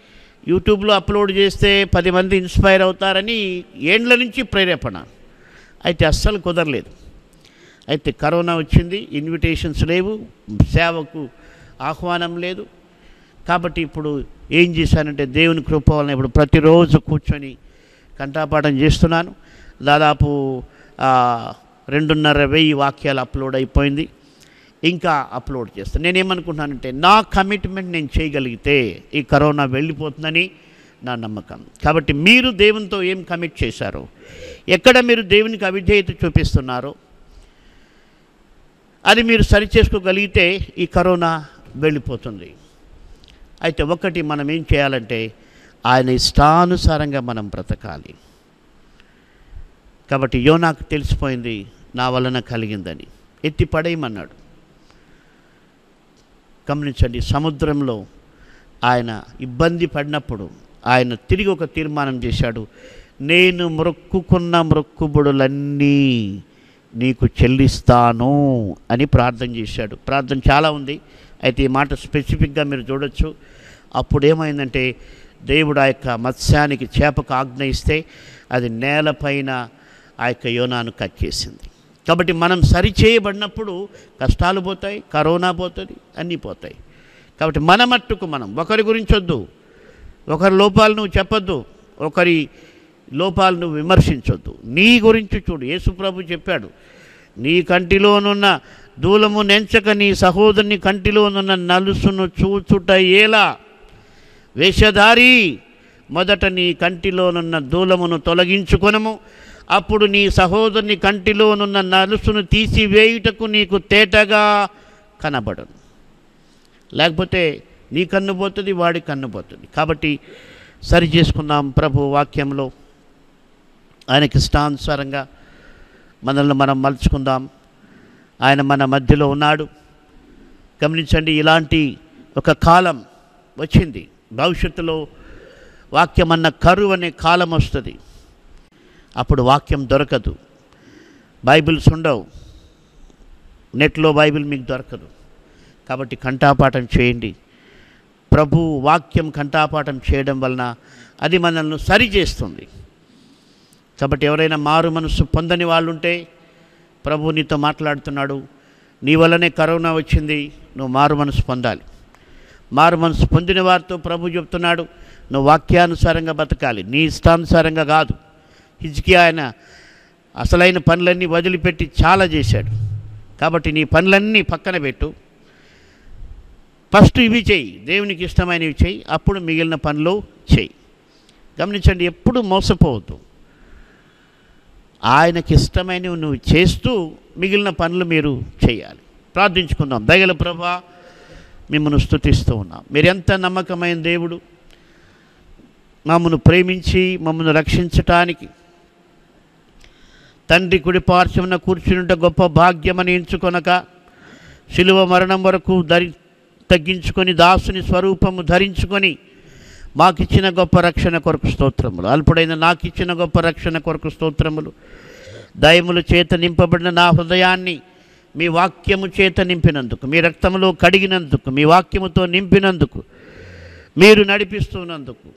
యూట్యూబ్లో అప్లోడ్ చేస్తే పది మంది ఇన్స్పైర్ అవుతారని ఏండ్ల నుంచి ప్రేరేపణ. అయితే అస్సలు కుదరలేదు. అయితే కరోనా వచ్చింది ఇన్విటేషన్స్ లేవు సేవకు ఆహ్వానం లేదు. కాబట్టి ఇప్పుడు ఏం చేశానంటే దేవుని కృప వలన ఇప్పుడు ప్రతిరోజు కూర్చొని కంఠాపాఠం చేస్తున్నాను. దాదాపు రెండున్నర వెయ్యి వాక్యాలు అప్లోడ్ అయిపోయింది. ఇంకా అప్లోడ్ చేస్తాను నేనేమనుకుంటున్నానంటే నా కమిట్మెంట్ నేను చేయగలిగితే ఈ కరోనా వెళ్ళిపోతుందని నా నమ్మకం. కాబట్టి మీరు దేవునితో ఏం కమిట్ చేశారో? ఎక్కడ మీరు దేవునికి అవిధేయత చూపిస్తున్నారో అది మీరు సరి చేసుకోగలిగితే ఈ కరోనా వెళ్ళిపోతుంది. అయితే ఒకటి మనం ఏం చేయాలంటే ఆయన ఇష్టానుసారంగా మనం బ్రతకాలి. కాబట్టి యో నాకు తెలిసిపోయింది నా వలన కలిగిందని. ఎత్తి పడేయమన్నాడు. గమనించండి సముద్రంలో ఆయన ఇబ్బంది పడినప్పుడు ఆయన తిరిగి ఒక తీర్మానం చేశాడు. నేను మొక్కుకున్న మొక్కుబడులన్నీ నీకు చెల్లిస్తాను అని ప్రార్థన చేశాడు. ప్రార్థన చాలా ఉంది. అయితే ఈ మాట స్పెసిఫిక్గా మీరు చూడొచ్చు. అప్పుడు ఏమైందంటే దేవుడు ఆ యొక్క మత్స్యానికి చేపకు ఆజ్ఞ ఇస్తే అది నేలపైన ఆ యొక్క యోనాను కక్కేసింది కాబట్టి మనం సరిచేయబడినప్పుడు కష్టాలు పోతాయి కరోనా పోతుంది అన్నీ పోతాయి. కాబట్టి మన మట్టుకు మనం ఒకరి గురించొద్దు ఒకరి లోపాలు నువ్వు చెప్పొద్దు. ఒకరి లోపాలు నువ్వు విమర్శించొద్దు. నీ గురించి చూడు. యేసుప్రభు చెప్పాడు నీ కంటిలోనున్న దూలము నెంచక నీ సహోదరుని కంటిలోనున్న నలుసును చూచుట ఏలా వేషధారి మొదట నీ కంటిలోనున్న దూలమును తొలగించుకొనము. అప్పుడు నీ సహోదరుని కంటిలోనున్న నలుసును తీసివేయుటకు నీకు తేటగా కనబడను. లేకపోతే నీ కన్ను పోతుంది వాడి కన్ను పోతుంది. కాబట్టి సరి చేసుకుందాం ప్రభు వాక్యంలో. ఆయనకి ఇష్టానుసారంగా మనల్ని మనం మలుచుకుందాం. ఆయన మన మధ్యలో ఉన్నాడు. గమనించండి ఇలాంటి ఒక కాలం వచ్చింది. భవిష్యత్తులో వాక్యం అన్న కరువు అనే కాలం వస్తుంది. అప్పుడు వాక్యం దొరకదు. బైబిల్స్ ఉండవు. నెట్లో బైబిల్ మీకు దొరకదు. కాబట్టి కంఠాపాఠం చేయండి. ప్రభు వాక్యం కంఠాపాఠం చేయడం వలన అది మనల్ని సరిచేస్తుంది కాబట్టి ఎవరైనా మారు మనసు పొందని వాళ్ళుంటే ప్రభు నీతో మాట్లాడుతున్నాడు. నీ వల్లనే కరోనా వచ్చింది. నువ్వు మారు మనసు పొందాలి. మారు మనసు పొందిన వారితో ప్రభు చెప్తున్నాడు. నువ్వు వాక్యానుసారంగా బతకాలి. నీ ఇష్టానుసారంగా కాదు. హిజ్కి ఆయన అసలైన పనులన్నీ వదిలిపెట్టి చాలా చేశాడు. కాబట్టి నీ పనులన్నీ పక్కన పెట్టు. ఫస్ట్ ఇవి చేయి. దేవునికి ఇష్టమైనవి చెయ్యి అప్పుడు మిగిలిన పనులు చేయి. గమనించండి ఎప్పుడు మోసపోవద్దు. ఆయనకి ఇష్టమైనవి నువ్వు చేస్తూ మిగిలిన పనులు మీరు చేయాలి. ప్రార్థించుకుందాం. దయగల ప్రభా మిమ్మల్ని స్తుతిస్తూ ఉన్నాం. మీరు ఎంత నమ్మకమైన దేవుడు. మమ్మల్ని ప్రేమించి మమ్మల్ని రక్షించటానికి తండ్రి కుడి పార్శ్వమున కూర్చునుంట గొప్ప భాగ్యమని ఎంచుకొనక శిలువ మరణం వరకు ధరి తగ్గించుకొని దాసుని స్వరూపము ధరించుకొని మాకిచ్చిన గొప్ప రక్షణ కొరకు స్తోత్రములు. అల్పుడైన నాకు ఇచ్చిన గొప్ప రక్షణ కొరకు స్తోత్రములు. దయములు చేత నింపబడిన నా హృదయాన్ని మీ వాక్యము చేత నింపినందుకు మీ రక్తములో కడిగినందుకు మీ వాక్యముతో నింపినందుకు మీరు నడిపిస్తున్నందుకు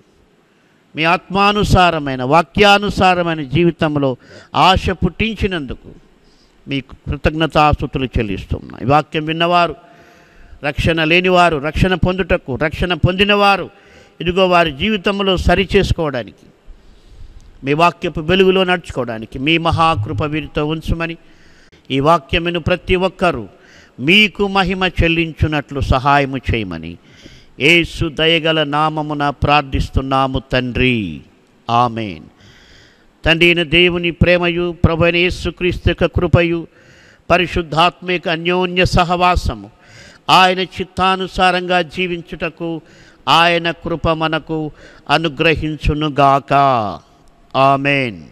మీ ఆత్మానుసారమైన వాక్యానుసారమైన జీవితంలో ఆశ పుట్టించినందుకు మీకు కృతజ్ఞతాస్తుతులు చెల్లిస్తున్నా. ఈ వాక్యం విన్నవారు రక్షణ లేనివారు రక్షణ పొందుటకు రక్షణ పొందినవారు ఇదిగో వారి జీవితంలో సరి చేసుకోవడానికి మీ వాక్యపు వెలుగులో నడుచుకోవడానికి మీ మహాకృప వీరితో ఉంచుమని ఈ వాక్యమును ప్రతి ఒక్కరూ మీకు మహిమ చెల్లించున్నట్లు సహాయము చేయమని ఏసు దయగల నామమున ప్రార్థిస్తున్నాము తండ్రి. ఆమెన్. తండ్రి దేవుని ప్రేమయు ప్రభుని యేసుక్రీస్తు యొక్క కృపయు పరిశుద్ధాత్మిక అన్యోన్య సహవాసము ఆయన చిత్తానుసారంగా జీవించుటకు ఆయన కృప మనకు అనుగ్రహించునుగాక. ఆమెన్.